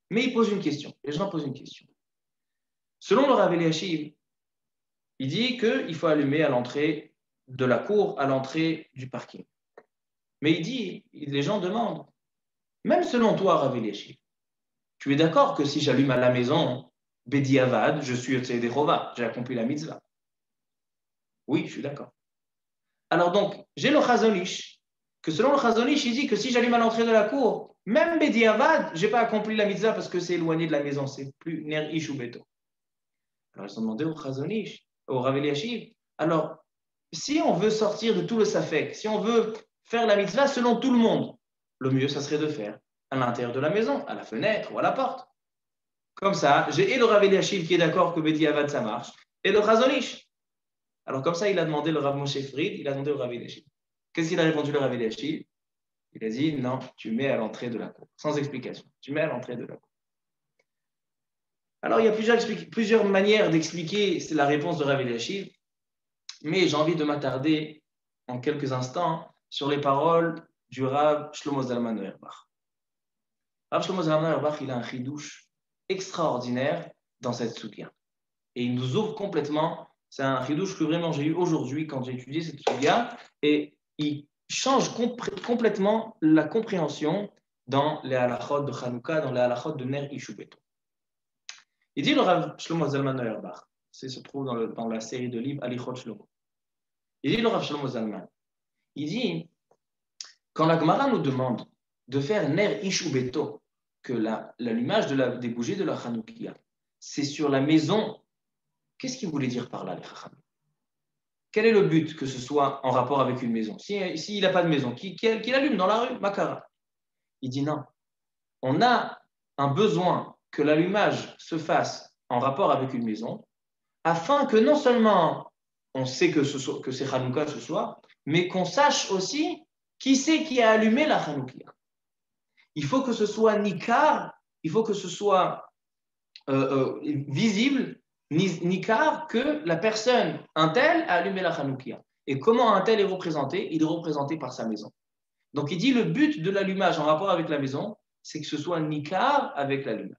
Mais ils posent une question, les gens posent une question. Selon le Rav Eliashiv, il dit qu'il faut allumer à l'entrée de la cour, à l'entrée du parking. Mais il dit, les gens demandent, même selon toi, Rav Eliashiv, tu es d'accord que si j'allume à la maison, Bedi Avad, je suis Rova, j'ai accompli la mitzvah? Oui, je suis d'accord. Alors donc, j'ai le Chazonish, que selon le Chazonish, il dit que si j'allume à l'entrée de la cour, même Bedi Avad, je n'ai pas accompli la mitzvah parce que c'est éloigné de la maison, c'est plus Ner Ish ou Beto. Alors ils ont demandé au Chazonish, au Rav alors si on veut sortir de tout le Safek, si on veut faire la mitzvah selon tout le monde, le mieux, ça serait de faire à l'intérieur de la maison, à la fenêtre ou à la porte. Comme ça, j'ai et le Rav Eliashib qui est d'accord que Bediavad ça marche, et le Chazonish. Alors comme ça, il a demandé le Rav Moshe Fried, il a demandé au Rav Eliashib. Qu'est-ce qu'il a répondu le Rav Eliashib Il a dit non, tu mets à l'entrée de la cour, sans explication. Tu mets à l'entrée de la cour. Alors il y a plusieurs, manières d'expliquer la réponse de Rav Eliashib, mais j'ai envie de m'attarder en quelques instants sur les paroles du Rav Shlomo Zalman Auerbach. Rav Shlomo Zalman Auerbach, il a un chidouche extraordinaire dans cette soukha. Et il nous ouvre complètement. C'est un chidouche que vraiment j'ai eu aujourd'hui quand j'ai étudié cette soukha. Et il change complètement la compréhension dans les halachot de Hanouka, dans les halachot de Ner Ishubeto. Il dit le Rav Shlomo Zalman Auerbach, c'est se trouve dans, la série de livres Alichot Shlomo. Il dit le Rav Shlomo Zalman, il dit quand la Gemara nous demande de faire Ner Ishubeto, que l'allumage de la, des bougies de la Hanoukia, c'est sur la maison. Qu'est-ce qu'il voulait dire par là, les Quel est le but que ce soit en rapport avec une maison? S'il si, n'a pas de maison, qu'il allume dans la rue, Makara. Il dit non. On a un besoin que l'allumage se fasse en rapport avec une maison, afin que non seulement on sait que c'est Hanouka ce soir, mais qu'on sache aussi qui c'est qui a allumé la Hanoukia il faut que ce soit nikar, il faut que ce soit euh, euh, visible, nikar, que la personne, un tel, a allumé la Hanoukia. Et comment un tel est représenté? Il est représenté par sa maison. Donc il dit le but de l'allumage en rapport avec la maison, c'est que ce soit nikar avec l'allumage.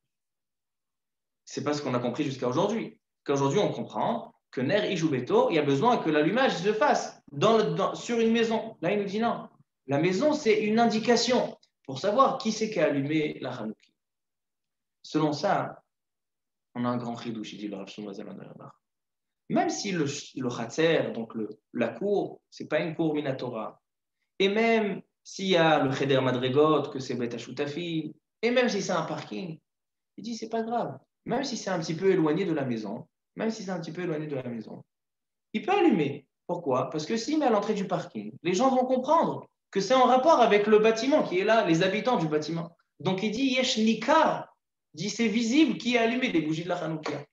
C'est pas ce qu'on a compris jusqu'à aujourd'hui. Qu'aujourd'hui on comprend que Ner Ijubeto, il y a besoin que l'allumage se fasse sur une maison. Là il nous dit non. La maison c'est une indication pour savoir qui c'est qui a allumé la Hanouki. Selon ça, on a un grand chidouch, dit le Rav Même si le, le donc la cour, c'est pas une cour minatora, et même s'il y a le cheder madregot, que c'est Bet et même si c'est un parking, il dit c'est pas grave. Même si c'est un petit peu éloigné de la maison, même si c'est un petit peu éloigné de la maison, il peut allumer. Pourquoi? Parce que s'il met à l'entrée du parking, les gens vont comprendre que c'est en rapport avec le bâtiment qui est là, les habitants du bâtiment. Donc il dit Yesh Nikar, dit c'est visible qui a allumé des bougies de la Hanoukia.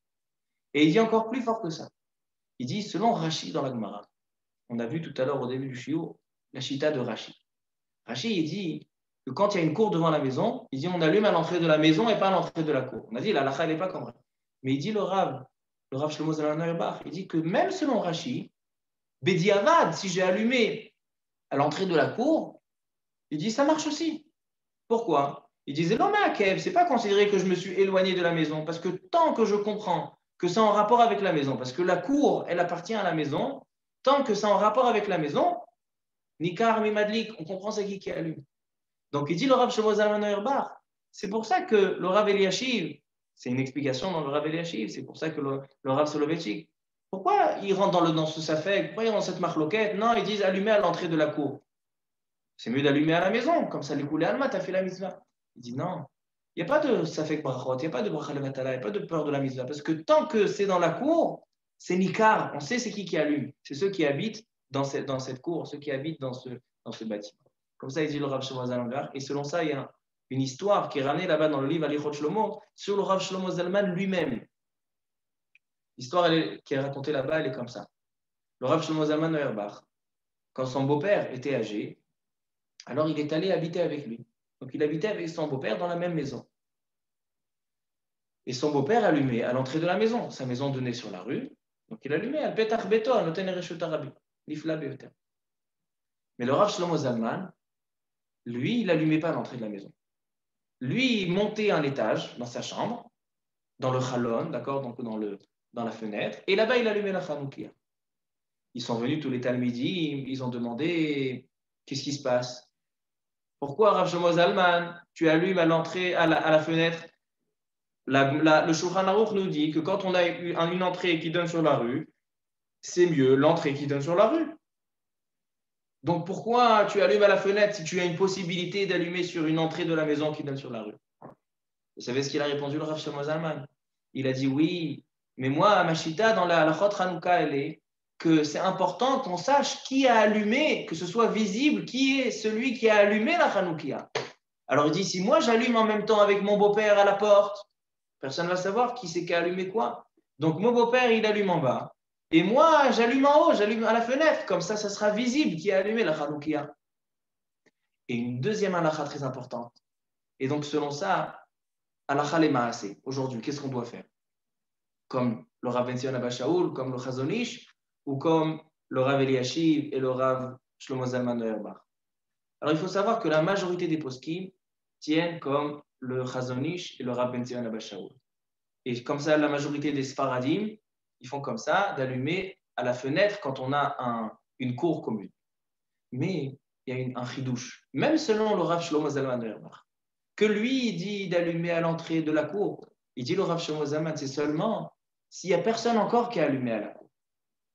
Et il dit encore plus fort que ça. Il dit selon Rashi dans la Gemara, on a vu tout à l'heure au début du Shiur, la chita de Rashi. Rashi, il dit que quand il y a une cour devant la maison, il dit on allume à l'entrée de la maison et pas à l'entrée de la cour. On a dit la lacha n'est pas comme ça. Mais il dit le Rav, le Rav Shlomo il dit que même selon Rashi, Bediavad, si j'ai allumé à l'entrée de la cour, il dit ça marche aussi. Pourquoi? Il disait non, mais c'est pas considéré que je me suis éloigné de la maison, parce que tant que je comprends que c'est en rapport avec la maison, parce que la cour, elle appartient à la maison, tant que c'est en rapport avec la maison, Nikar Madlik, on comprend c'est qui qui allume. Donc il dit le Rav. C'est pour ça que le Rav Eliashiv, c'est une explication dans le Rav Eliashiv, c'est pour ça que le, le Rav Soloveitchik, pourquoi ils rentrent dans, le, dans ce safek Pourquoi ils rentrent dans cette marloquette? Non, ils disent allumer à l'entrée de la cour. C'est mieux d'allumer à la maison, comme ça les coulées alma, tu as fait la mitzvah. Il dit non, il n'y a pas de safek brachot, il n'y a pas de brachal il n'y a pas de peur de la mitzvah, parce que tant que c'est dans la cour, c'est nikar, on sait c'est qui qui allume. C'est ceux qui habitent dans cette, cour, ceux qui habitent dans ce, bâtiment. Comme ça, il dit le Rav Shlomo Zalman. Et selon ça, il y a une histoire qui est ramenée là-bas dans le livre Alichot Shlomo sur le Rav Shlomo Zalman lui-même. L'histoire qui est racontée là-bas, elle est comme ça. Le Rav Shlomo Zalman quand son beau-père était âgé, alors il est allé habiter avec lui. Donc il habitait avec son beau-père dans la même maison. Et son beau-père allumait à l'entrée de la maison. Sa maison donnait sur la rue. Donc il allumait al petach beto, Mais le Rav Shlomo Zalman, lui, il n'allumait pas à l'entrée de la maison. Lui, il montait un étage dans sa chambre, dans le chalon, d'accord, donc dans le, dans la fenêtre, et là-bas, il allumait la Hanoukia. Ils sont venus tous les Talmidi, ils ont demandé qu'est-ce qui se passe? Pourquoi Rav Shlomo Zalman, tu allumes à l'entrée, à la, fenêtre? Le Shulchan Aruch nous dit que quand on a une entrée qui donne sur la rue, c'est mieux l'entrée qui donne sur la rue. Donc pourquoi tu allumes à la fenêtre si tu as une possibilité d'allumer sur une entrée de la maison qui donne sur la rue? Vous savez ce qu'il a répondu le Rav Shlomo Zalman? Il a dit oui, mais moi, ma chita dans la Halachot Hanouka, elle est que c'est important qu'on sache qui a allumé, que ce soit visible, qui est celui qui a allumé la Hanoukia. Alors il dit, si moi j'allume en même temps avec mon beau-père à la porte, Personne ne va savoir qui c'est qui a allumé quoi. Donc mon beau-père, il allume en bas. Et moi, j'allume en haut, j'allume à la fenêtre. Comme ça, ça sera visible qui a allumé la Hanoukia. Et une deuxième halakha très importante. Et donc, selon ça, halakha les. Aujourd'hui, qu'est-ce qu'on doit faire? Comme le Rav Abashaoul, comme le Chazonish, ou comme le Rav Eliashiv et le Rav Shlomo Zalman de Alors, il faut savoir que la majorité des poskim tiennent comme le Chazonish et le Rav Benzion Abashaoul. Et comme ça, la majorité des Sfaradim, ils font comme ça, d'allumer à la fenêtre quand on a un, une cour commune. Mais il y a un chidouche, même selon le Rav Shlomo Zalman que lui, il dit d'allumer à l'entrée de la cour. Il dit le Rav Shlomo Zalman, c'est seulement s'il n'y a personne encore qui a allumé à la cour.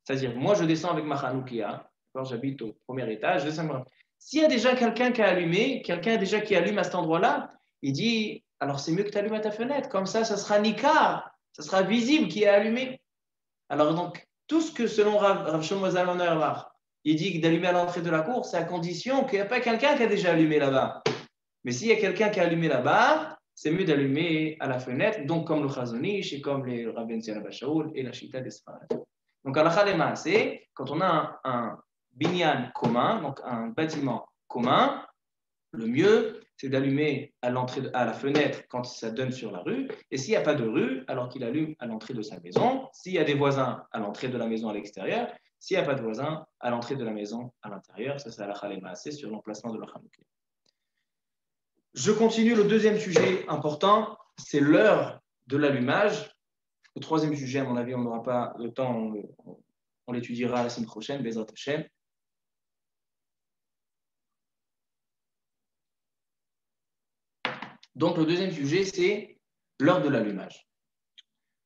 C'est-à-dire, moi, je descends avec ma Hanoukia, j'habite au premier étage, je descends. S'il y a déjà quelqu'un qui a allumé, quelqu'un déjà qui allume à cet endroit-là, il dit alors c'est mieux que tu allumes à ta fenêtre, comme ça, ça sera Nikar, ça sera visible qui est allumé. Alors donc, tout ce que selon Rav, Shlomo il dit d'allumer à l'entrée de la cour, c'est à condition qu'il n'y a pas quelqu'un qui a déjà allumé là-bas. Mais s'il y a quelqu'un qui a allumé là-bas, c'est mieux d'allumer à la fenêtre, donc comme le Chazonish et comme les Rabben Bashaoul et la Chita des Donc, à la c'est quand on a un, binyan commun, donc un bâtiment commun, le mieux, c'est d'allumer à l'entrée, à la fenêtre quand ça donne sur la rue. Et s'il n'y a pas de rue, alors qu'il allume à l'entrée de sa maison. S'il y a des voisins à l'entrée de la maison à l'extérieur, s'il n'y a pas de voisin, à l'entrée de la maison, à l'intérieur, ça c'est la khalema, c'est sur l'emplacement de la Hanouka. Je continue le deuxième sujet important, c'est l'heure de l'allumage. Le troisième sujet, à mon avis, on n'aura pas le temps, on, l'étudiera la semaine prochaine, Bezrat Hashem. Donc le deuxième sujet, c'est l'heure de l'allumage.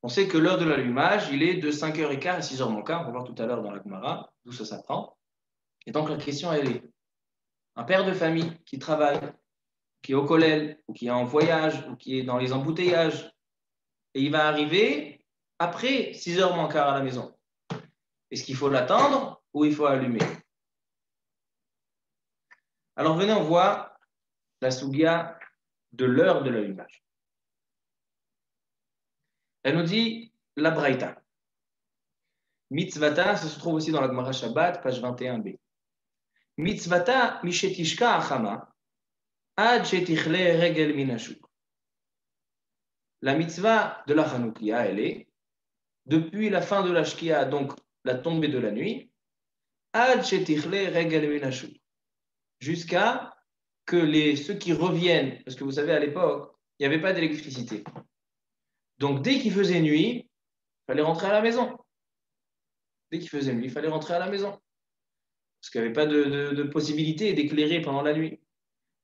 On sait que l'heure de l'allumage, il est de 5h15 à 6h moins quart. On va voir tout à l'heure dans la Gemara d'où ça s'apprend. Et donc la question, elle est un père de famille qui travaille, qui est au collège, ou qui est en voyage, ou qui est dans les embouteillages, et il va arriver après 6h moins quart à la maison. Est-ce qu'il faut l'attendre ou il faut allumer? Alors venez, on voit la sougia de l'heure de l'allumage. Elle nous dit la Braïta. Mitzvata, ça se trouve aussi dans la Gemara Shabbat, page 21b. Mitzvata mishetishka achama ad shetichle regel minashuk. La mitzvah de la Hanoukia, elle est depuis la fin de la Shkia, donc la tombée de la nuit. Jusqu'à que les, ceux qui reviennent, parce que vous savez, à l'époque, il n'y avait pas d'électricité. Donc, dès qu'il faisait nuit, il fallait rentrer à la maison. Dès qu'il faisait nuit, il fallait rentrer à la maison. Parce qu'il n'y avait pas de, possibilité d'éclairer pendant la nuit.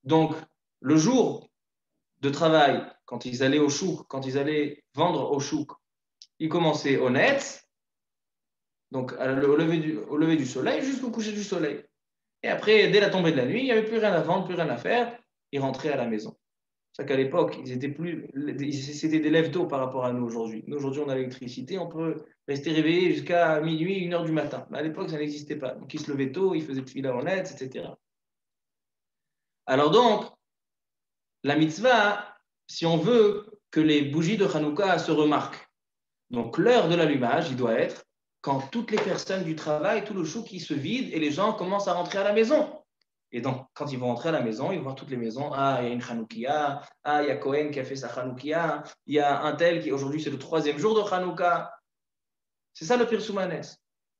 Donc, le jour de travail, quand ils allaient au chouk, quand ils allaient vendre au chouk, ils commençaient au net, donc au lever du, au lever du soleil jusqu'au coucher du soleil. Et après, dès la tombée de la nuit, il n'y avait plus rien à vendre, plus rien à faire, ils rentraient à la maison. C'est qu'à l'époque, plus, c'était des lèvres tôt par rapport à nous aujourd'hui. Nous, aujourd'hui, on a l'électricité, on peut rester réveillé jusqu'à minuit, une heure du matin. Mais à l'époque, ça n'existait pas. Donc, ils se levaient tôt, ils faisaient le fil en net, etc. Alors donc, la mitzvah, si on veut que les bougies de Hanouka se remarquent, donc l'heure de l'allumage, il doit être quand toutes les personnes du travail, tout le chou qui se vide et les gens commencent à rentrer à la maison. Et donc, quand ils vont rentrer à la maison, ils vont voir toutes les maisons. Ah, il y a une Hanoukia. Ah, il y a Cohen qui a fait sa Hanoukia. Il y a un tel qui, aujourd'hui, c'est le troisième jour de Hanouka. C'est ça le Pir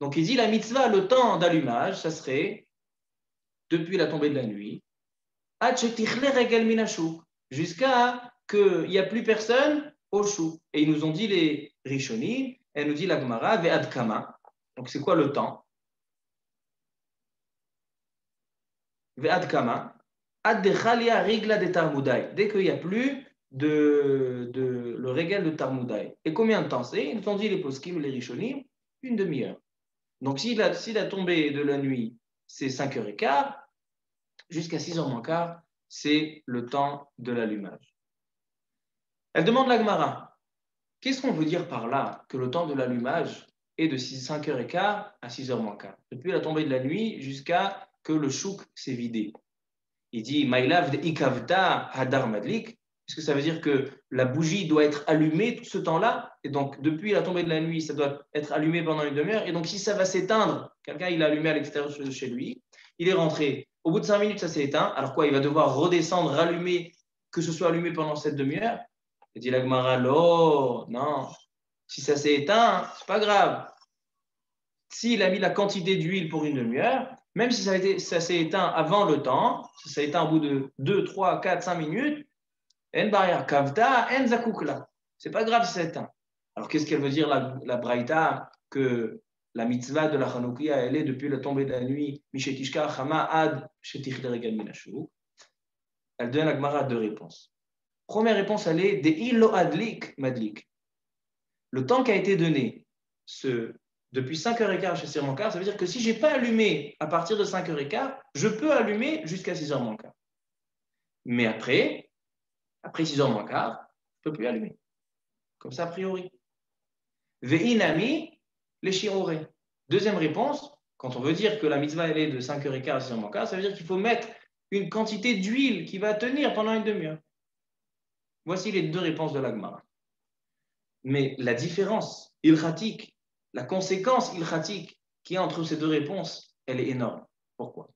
Donc, il dit la mitzvah, le temps d'allumage, ça serait depuis la tombée de la nuit, jusqu'à qu'il n'y a plus personne Et ils nous ont dit les Rishonim, elle nous dit la Gemara, Ve'ad Donc, c'est quoi le temps? Dès qu'il n'y a plus de, de, le régal de Tarmudai. Et combien de temps c'est? Ils nous ont dit les poskim, les rishonim, une demi-heure. Donc si la, si la tombée de la nuit, c'est 5h15, jusqu'à 6h moins quart, c'est le temps de l'allumage. Elle demande la Gemara, qu'est-ce qu'on veut dire par là que le temps de l'allumage est de 5h15 à 6h moins quart? Depuis la tombée de la nuit jusqu'à que le chouk s'est vidé. Il dit Maïlav de Ikavta Hadar Madlik, Est-ce que ça veut dire que la bougie doit être allumée tout ce temps-là? Et donc, depuis la tombée de la nuit, ça doit être allumé pendant une demi-heure. Et donc, si ça va s'éteindre, quelqu'un il a allumé à l'extérieur de chez lui, il est rentré. Au bout de cinq minutes, ça s'est éteint. Alors quoi Il va devoir redescendre, rallumer, que ce soit allumé pendant cette demi-heure? Il dit l'Agmara, oh, non. Si ça s'est éteint, c'est pas grave. S'il a mis la quantité d'huile pour une demi-heure, même si ça, s'est éteint avant le temps, ça s'est éteint au bout de 2, 3, 4, 5 minutes, en barrière kavda, en zakukla. C'est pas grave si ça éteint. Alors qu'est-ce qu'elle veut dire la, la braïta que la mitzvah de la Hanoukia, elle est depuis la tombée de la nuit, Mishetishka Chama Ad Elle donne à Gemara deux réponses. Première réponse, elle est de illo adlik madlik. Le temps qui a été donné, ce depuis 5h15 chez 6h15, ça veut dire que si je n'ai pas allumé à partir de 5h15, je peux allumer jusqu'à 6h15. Mais après, après 6h15, je ne peux plus allumer. Comme ça, a priori. Ve'inami, les shioré. Deuxième réponse, quand on veut dire que la mitzvah elle est de 5h15 à 6h15, ça veut dire qu'il faut mettre une quantité d'huile qui va tenir pendant une demi-heure. Voici les deux réponses de l'agmara. Mais la différence ilratique la conséquence ilchatique qui est entre ces deux réponses, elle est énorme. Pourquoi?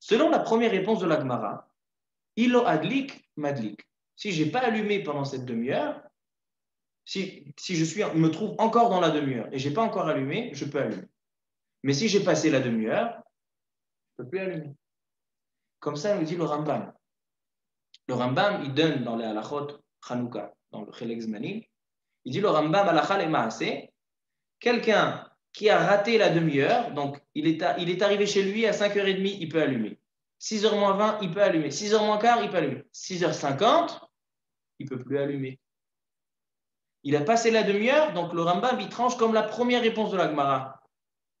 Selon la première réponse de l'Agmara, ilo adlik madlik. Si je n'ai pas allumé pendant cette demi-heure, si, je suis, me trouve encore dans la demi-heure et je n'ai pas encore allumé, je peux allumer. Mais si j'ai passé la demi-heure, je ne peux plus allumer. Comme ça, nous dit le Rambam. Le Rambam, il donne dans les halachot Chanukah, dans le Chelek Zmanim, il dit le Rambam halachal et quelqu'un qui a raté la demi-heure, donc il est, il est arrivé chez lui à 5h30, il peut allumer. 6h moins 20, il peut allumer. 6h moins quart, il peut allumer. 6h50, il peut plus allumer. Il a passé la demi-heure, donc le Rambam, il tranche comme la première réponse de la Gemara.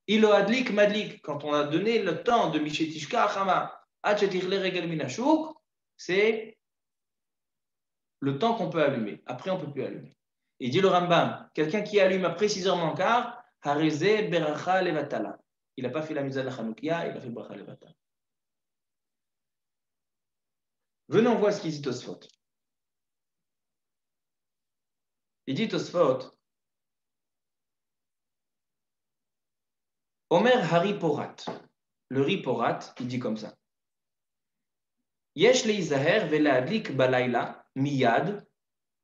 Ilo adlik madlik, quand on a donné le temps de Mishetishka Achama, c'est le temps qu'on peut allumer. Après, on ne peut plus allumer. Il dit le Rambam, quelqu'un qui allume après 6 heures moins quart, levatala. Il n'a pas fait la mise à la Chanoukia, il a fait beracha levatala. Venons voir ce qu'il dit Tosfot. Il dit Tosfot, Omer Hari Porat. Le riz Porat, il dit comme ça. Yesh le Izaher vela adlik balayla miyad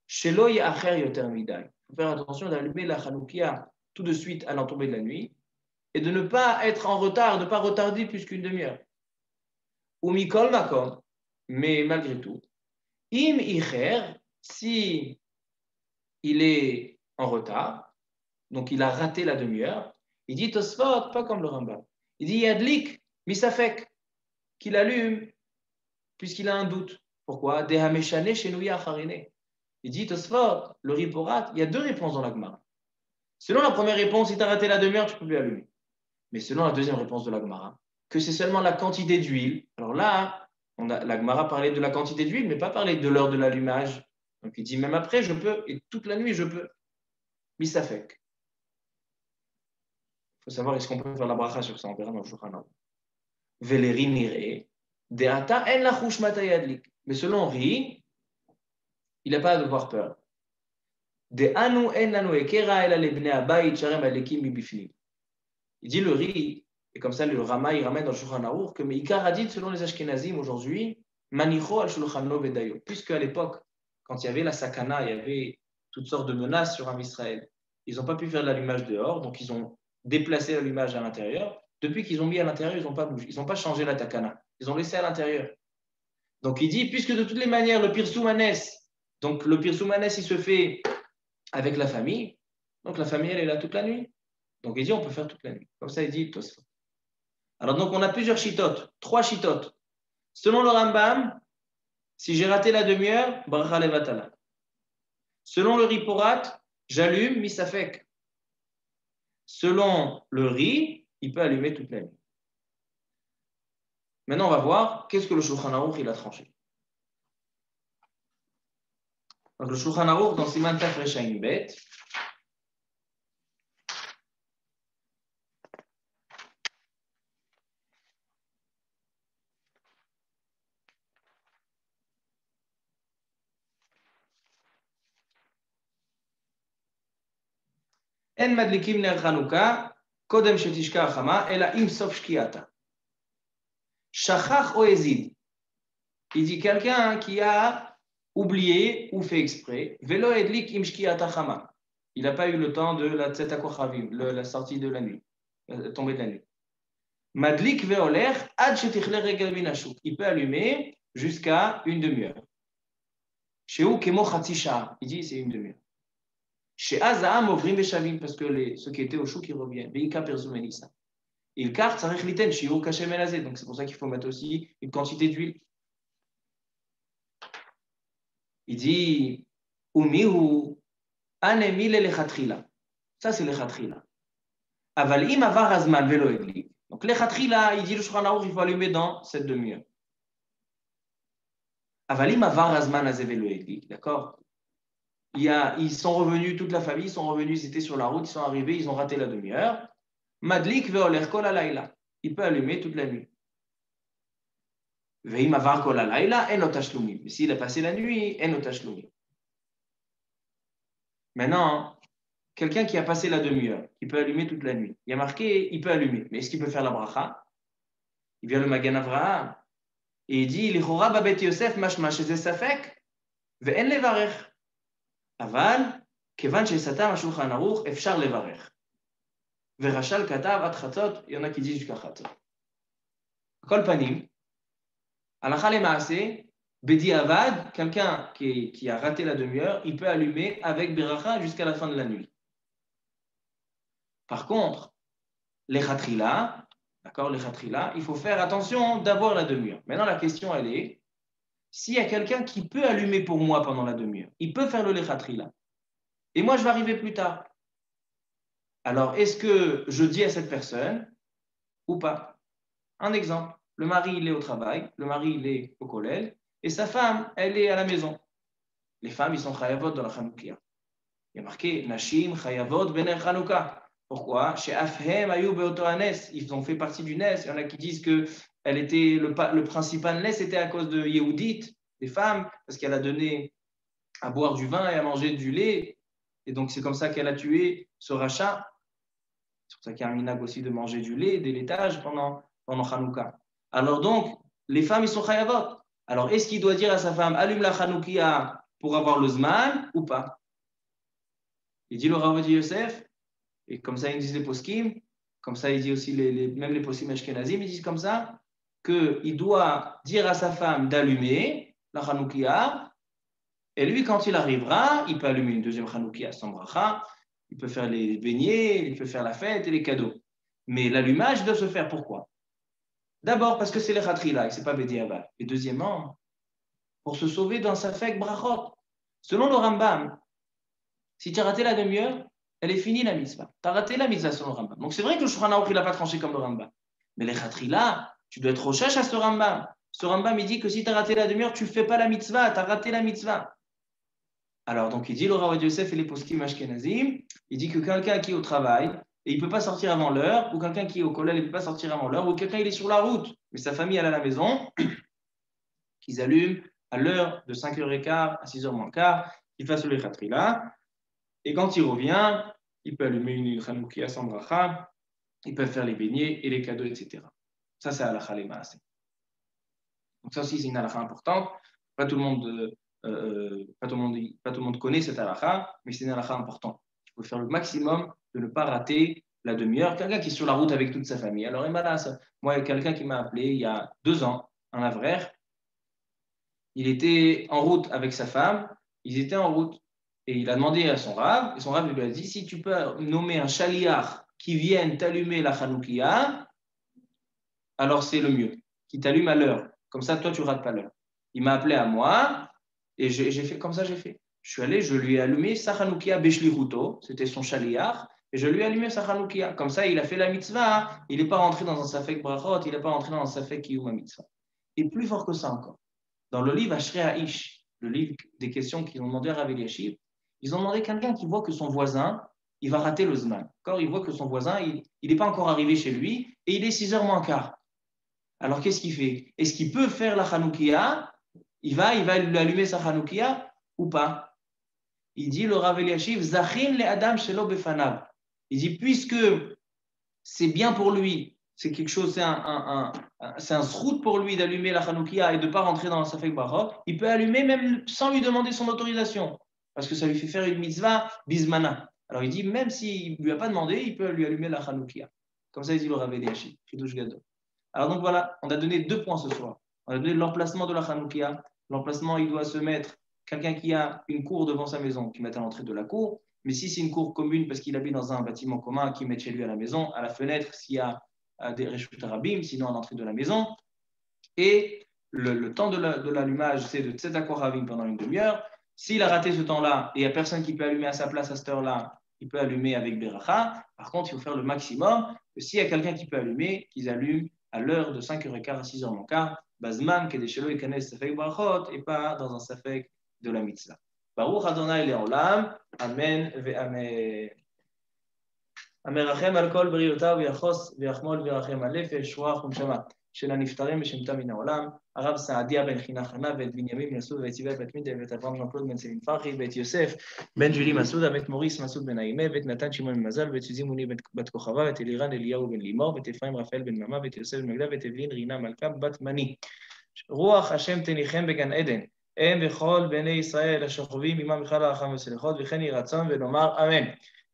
il faut faire attention d'allumer la Hanoukia tout de suite à l'entombée de la nuit et de ne pas être en retard, de ne pas retarder plus qu'une demi-heure. Ou mikol makom, mais malgré tout, im icher, si il est en retard, donc il a raté la demi-heure, il dit Tosfot, pas comme le Rambam. Il dit Yadlik, misafek, qu'il allume, puisqu'il a un doute. Pourquoi? Il dit le riporat, il y a deux réponses dans l'Agmara. Selon la première réponse, si tu as raté la demi-heure, tu ne peux plus allumer. Mais selon la deuxième réponse de l'Agmara, que c'est seulement la quantité d'huile. Alors là, l'Agmara parlait de la quantité d'huile, mais pas parlé de l'heure de l'allumage. Donc il dit même après, je peux, et toute la nuit, je peux. fait. Il faut savoir, est-ce qu'on peut faire la bracha sur ça On verra dans le Shulchan Veleri mire, deata en la Mais selon Ri, il n'a pas à devoir peur. Il dit le riz, et comme ça le Rama il ramène dans le Shulchan Aruch que Meikar a dit selon les Ashkenazim aujourd'hui, Manicho al Shulchan Vedayo. Puisque à l'époque, quand il y avait la sakana, il y avait toutes sortes de menaces sur un Israël. Ils n'ont pas pu faire de l'allumage dehors, donc ils ont déplacé l'allumage à l'intérieur. Depuis qu'ils ont mis à l'intérieur, ils n'ont pas bougé, ils n'ont pas changé la takana, ils ont laissé à l'intérieur. Donc il dit, puisque de toutes les manières, le Pirsoumanes, donc le Pirsoumanes, il se fait avec la famille. Donc la famille, elle est là toute la nuit. Donc il dit, on peut faire toute la nuit. Comme ça, il dit Tosfot. Alors donc on a plusieurs chitotes, trois chitotes. Selon le Rambam, si j'ai raté la demi-heure, bracha levatala. Selon le riporat, j'allume misafek. Selon le riz, il peut allumer toute la nuit. Maintenant, on va voir qu'est-ce que le Shulchan Aruch il a tranché. Donc, le Shulchan Aruch dans Siman Tafreshaim Bet, En madlikim ner Hanouka, kodem shetishka hachama, ela im sof shkiata. Shachach oezid. Il dit quelqu'un qui a oublié ou fait exprès, velo edlik im shkiata chama. Il n'a pas eu le temps de la tzetakochavim, la sortie de la nuit, la tombée de la nuit. Madlik veoler ad. Il peut allumer jusqu'à une demi-heure. Chez kemo. Il dit c'est une demi-heure. Chez Azam ovrim veshavim parce que les, ceux qui étaient au chou qui reviennent. Veika perzumenisa. Il carte sarich liten shiur kashem elazé. Donc c'est pour ça qu'il faut mettre aussi une quantité d'huile. Il dit umihu anemi le lechatrila. Ça c'est lechatrila. Aval im avar azman velo edlik. Donc, là, il dit le Shulchan il faut allumer dans cette demi-heure. Avalim avar azman d'accord? Ils sont revenus, toute la famille, ils sont revenus, ils étaient sur la route, ils sont arrivés, ils ont raté la demi-heure. Madlik kol alayla. Il peut allumer toute la nuit. Mais s'il a passé la nuit, en Maintenant, quelqu'un qui a passé la demi-heure, qui peut allumer toute la nuit. Il a marqué, il peut allumer. Mais est-ce qu'il peut faire la bracha? Il vient le Magan Avraham et il dit Lichora babet Yosef mashma sheze safek ve'en levarech. Aval, kevan shesatam ashulchan aruch efshar levarech. Verachal katav il y en a qui disent jusqu'à maase, Bedi Avad, quelqu'un qui, a raté la demi-heure, il peut allumer avec Beracha jusqu'à la fin de la nuit. Par contre, les khatrila, d'accord, il faut faire attention d'avoir la demi-heure. Maintenant, la question, elle est, s'il y a quelqu'un qui peut allumer pour moi pendant la demi-heure, il peut faire le lechatrila, et moi, je vais arriver plus tard. Alors, est-ce que je dis à cette personne ou pas? Un exemple, le mari, il est au travail, le mari, il est au collège, et sa femme, elle est à la maison. Les femmes, ils sont chayavot dans la Hanoukia. Il y a marqué Nashim chayavot bener Hanouka. Pourquoi? Chez Afhem, Ayoub et ils ont fait partie du Nes. Il y en a qui disent que elle était, le, le principal Nes était à cause de Yehudit, des femmes, parce qu'elle a donné à boire du vin et à manger du lait. Et donc, c'est comme ça qu'elle a tué ce rachat. C'est pour ça qu'il y a un minag aussi de manger du lait, des laitages pendant, pendant Hanouka. Alors donc, les femmes, ils sont chayavot. Alors, est-ce qu'il doit dire à sa femme, allume la Hanoukia pour avoir le Zman ou pas? Il dit le Rav Yosef, et comme ça, ils disent les poskim, comme ça, il dit aussi, les, même les poskim ashkenazim, ils disent comme ça, qu'il doit dire à sa femme d'allumer la Hanoukia, et lui, quand il arrivera, il peut allumer une deuxième Hanoukia sans bracha, il peut faire les beignets, il peut faire la fête et les cadeaux. Mais l'allumage doit se faire pourquoi? D'abord parce que c'est les là, et ce n'est pas Bediabat. Et deuxièmement, pour se sauver dans sa fête brachot. Selon le Rambam, si tu as raté la demi-heure, elle est finie la mitzvah. Tu as raté la mitzvah selon le Rambam. Donc c'est vrai que le Shulchan il n'a pas tranché comme le Rambam. Mais les là, tu dois être recherche à ce Rambam. Ce Rambam, il dit que si tu as raté la demi-heure, tu ne fais pas la mitzvah, tu as raté la mitzvah. Alors, donc, il dit le Rav Yosef et les poskim ashkenazim, il dit que quelqu'un qui est au travail et il ne peut pas sortir avant l'heure, ou quelqu'un qui est au collège, il ne peut pas sortir avant l'heure, ou quelqu'un il est sur la route, mais sa famille elle est à la maison, qu'ils allument à l'heure de 5h15 à 6h moins quart, qu'il fasse le là. Et quand il revient, il peut allumer une Hanoukia sans bracha, il peut faire les beignets et les cadeaux, etc. Ça, c'est la Maasé. Donc, ça aussi, c'est une halakha importante. Pas tout le monde, euh, euh, pas tout le monde, connaît cette halakha, mais c'est une halakha importante. Il faut faire le maximum de ne pas rater la demi-heure. Quelqu'un qui est sur la route avec toute sa famille. Alors, moi, y a quelqu'un qui m'a appelé il y a deux ans, un avraire. Il était en route avec sa femme. Ils étaient en route. Et il a demandé à son rave, et son rave lui a dit si tu peux nommer un chaliar qui vienne t'allumer la chanoukia, alors c'est le mieux, qui t'allume à l'heure. Comme ça, toi, tu rates pas l'heure. Il m'a appelé à moi, et j'ai fait comme ça, j'ai fait. Je suis allé, je lui ai allumé sa chanoukia Beshliruto, c'était son chaliar, et je lui ai allumé sa chanoukia. Comme ça, il a fait la mitzvah, il n'est pas rentré dans un safek brachot, il n'est pas rentré dans un safek kiyuma mitzvah. Et plus fort que ça encore, dans le livre Ashrei Aish, le livre des questions qu'ils ont demandé à Rav Eliashiv, ils ont demandé quelqu'un qui voit que son voisin, il va rater le Zman. Il voit que son voisin, il n'est pas encore arrivé chez lui et il est 6 heures moins quart. Alors qu'est-ce qu'il fait? Est-ce qu'il peut faire la Hanoukia Il va, il va allumer sa Hanoukia ou pas? Il dit le Rav Eliashiv, Zachin le Adam shelo befanav. Il dit, puisque c'est bien pour lui, c'est quelque chose, c'est un, un pour lui d'allumer la Hanoukia et de ne pas rentrer dans la Safek Barot, il peut allumer même sans lui demander son autorisation, parce que ça lui fait faire une mitzvah bismana. Alors il dit, même s'il ne lui a pas demandé, il peut lui allumer la Hanoukia. Comme ça, il dit le Rav Eliashi, Gadol. Alors donc voilà, on a donné deux points ce soir. On a donné l'emplacement de la Hanoukia. L'emplacement, il doit se mettre, quelqu'un qui a une cour devant sa maison, qui met à l'entrée de la cour, mais si c'est une cour commune parce qu'il habite dans un bâtiment commun, qui met chez lui à la maison, à la fenêtre, s'il y a euh, des Reshut Arabim, sinon à l'entrée de la maison. Et le, temps de l'allumage, c'est de Ravim pendant une demi-heure. S'il a raté ce temps-là et il n'y a personne qui peut allumer à sa place à cette heure-là, il peut allumer avec Beracha. Par contre, il faut faire le maximum. S'il y a quelqu'un qui peut allumer, qu'ils allument à l'heure de 5h15 à 6h בזמן כדי שלא ייכנס ספק ברכות, איפה דרזן ספק דולה מצווה. ברוך אדוני לעולם, אמן ואמן. המרחם על כל בריאותיו ויחוס ויחמול וירחם על נפש, רוח ונשמה. של הנפטרים ושמתם מן העולם, הרב סעדיה בן חינה חנה ואת בנימין בן מסעודה ואת יבל בת מידה ואת אברהם ז'אן קלוד בן סלין פרחי ואת יוסף בן ג'ולי מסעודה ואת מוריס מסעוד בן האימה ואת נתן שמעון מזל ואת סוזי מוני בת כוכבה ואת אלירן אליהו בן לימור ואת אפרים רפאל בן ממה ואת יוסף בן מגדה ואת אבלין רינה מלכה בת מני. רוח השם תניחם בגן עדן הם וכל בני ישראל השוכבים עמם בכלל הרחם וסליחות, וכן יהי רצון ונאמר אמן.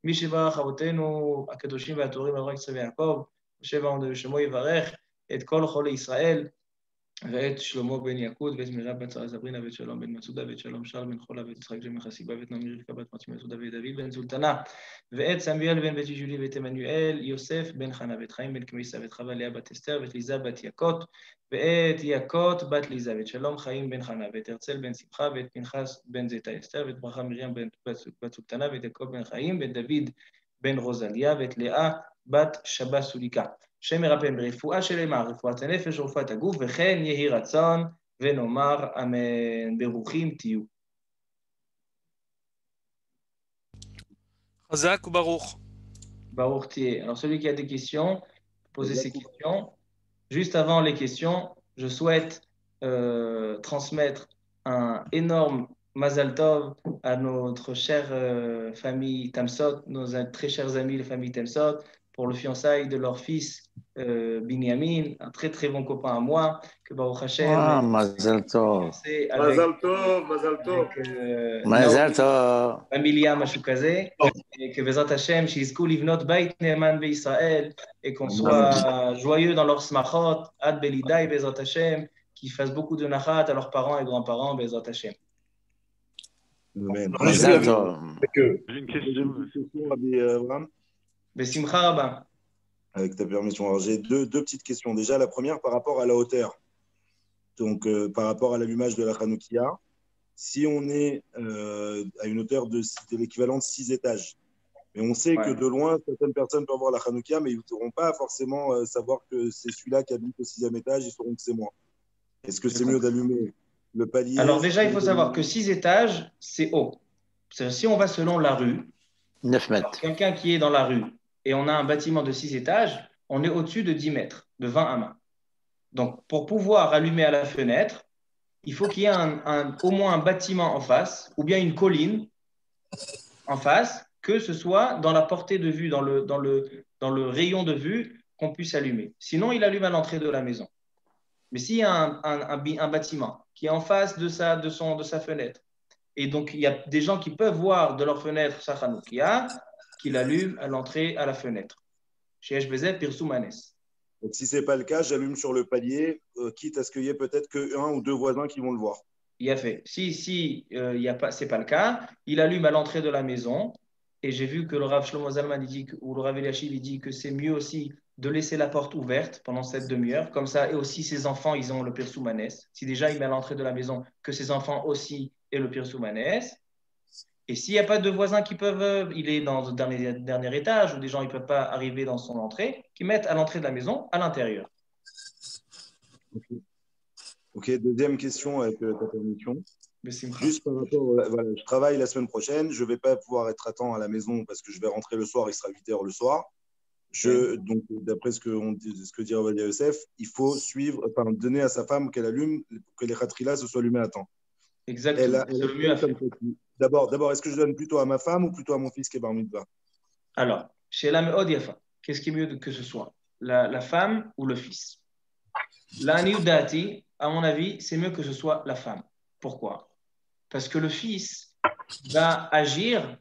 מי שברך אבותינו הקדושים והטהורים אברהם ישראל ויעקב, יושב העמוד ושמו יברך את כל חולי ישראל, ואת שלמה בן יקוד, ואת מירב בן צרה זברינה, ואת שלום בן מצודה, ואת שלום שר בן חולה, ואת יצחק בן חסיבה, ואת נעמי רבקה בת מצודה, מצודה, ואת דוד בן זולטנה, ואת סמיאל בן בית ישולי, ואת עמנואל, יוסף בן חנה, ואת חיים בן קמיסה, ואת חווה לאה בת אסתר, ואת ליזה בת יקות, ואת יקות בת ליזה, ואת שלום חיים בן חנה, ואת הרצל בן שמחה, ואת פנחס בן זיתה אסתר, ואת ברכה מרים בת סולטנה, ואת יעקב בן חיים, ואת דוד בן רוזליה, ואת לאה בת שבה סוליקה. שם מרפא ברפואה שלמה, רפואת הנפש ורפואת הגוף, וכן יהי רצון, ונאמר אמן. ברוכים תהיו. חזק וברוך. Baruch Thier. Alors, celui qui a des questions, posez ses questions. Juste avant les questions, je souhaite euh, transmettre un énorme Mazal Tov à notre chère euh, famille Tamsot, nos très chers amis, la famille Tamsot, pour le fiançailles de leur fils euh, Binyamin, un très très bon copain à moi, que Baruch Hashem. Ah, Mazal Tov. Mazal Tov, Mazal Tov. Mazal Tov. Familia, משהו כזה, et que Bezat Hashem, שיזכו לבנות בית נאמן בישראל, et qu'on soit joyeux dans leur smachot, ad belidai, Bezat Hashem, qu'ils fassent beaucoup de nachat à leurs parents et grands-parents, Bezat Hashem. Amen. Mazal Tov. J'ai une question, Rabbi Abraham. Avec ta permission. Alors, j'ai deux, deux, petites questions. Déjà, la première par rapport à la hauteur. Donc, euh, par rapport à l'allumage de la Hanoukia, si on est euh, à une hauteur de, de l'équivalent de six étages, mais on sait ouais. que de loin, certaines personnes peuvent voir la Hanoukia, mais ils ne pourront pas forcément euh, savoir que c'est celui-là qui habite au sixième étage, ils sauront que c'est moi. Est-ce que c'est mieux d'allumer le palier Alors déjà, il faut savoir que six étages, c'est haut. Si on va selon la rue, 9 mètres. Quelqu'un qui est dans la rue et on a un bâtiment de 6 étages, on est au-dessus de 10 mètres, de 20 à main. Donc, pour pouvoir allumer à la fenêtre, il faut qu'il y ait au moins un bâtiment en face ou bien une colline en face, que ce soit dans la portée de vue, dans le, rayon de vue, qu'on puisse allumer. Sinon, il allume à l'entrée de la maison. Mais s'il y a un, bâtiment qui est en face de sa, de sa fenêtre, et donc, il y a des gens qui peuvent voir de leur fenêtre sa qu'il allume à l'entrée à la fenêtre. Chez HBZ, Pirsoumanes. Donc, si ce n'est pas le cas, j'allume sur le palier, euh, quitte à ce qu'il y ait peut-être qu'un ou deux voisins qui vont le voir. Il a fait. Si, si euh, il y a pas, c'est pas le cas, il allume à l'entrée de la maison. Et j'ai vu que le Rav Shlomo Zalman dit que, ou le Rav Eliashib il dit que c'est mieux aussi de laisser la porte ouverte pendant cette demi-heure. Comme ça, et aussi ses enfants, ils ont le Pirsoumanes. Si déjà il met à l'entrée de la maison, que ses enfants aussi et le Pirsoumanes. Et s'il n'y a pas de voisins qui peuvent, il est dans le dernier, dernier étage, ou des gens ne peuvent pas arriver dans son entrée, qui mettent à l'entrée de la maison, à l'intérieur. Ok. Ok, deuxième question avec euh, ta permission. Juste par rapport, voilà, je travaille la semaine prochaine, je ne vais pas pouvoir être à temps à la maison parce que je vais rentrer le soir, il sera 8 heures le soir. Je, donc, d'après ce que, on, ce que dit Ravadia Youssef, il faut suivre, enfin, donner à sa femme qu'elle allume, que les khatrilas se soient allumés à temps. Exactement. C'est le mieux à faire. D'abord, d'abord, est-ce que je donne plutôt à ma femme ou plutôt à mon fils qui est bar mitzvah Alors, chez la Yafa. Qu'est-ce qui est mieux que ce soit la, la femme ou le fils? La Niudati, à mon avis, c'est mieux que ce soit la femme. Pourquoi? Parce que le fils va agir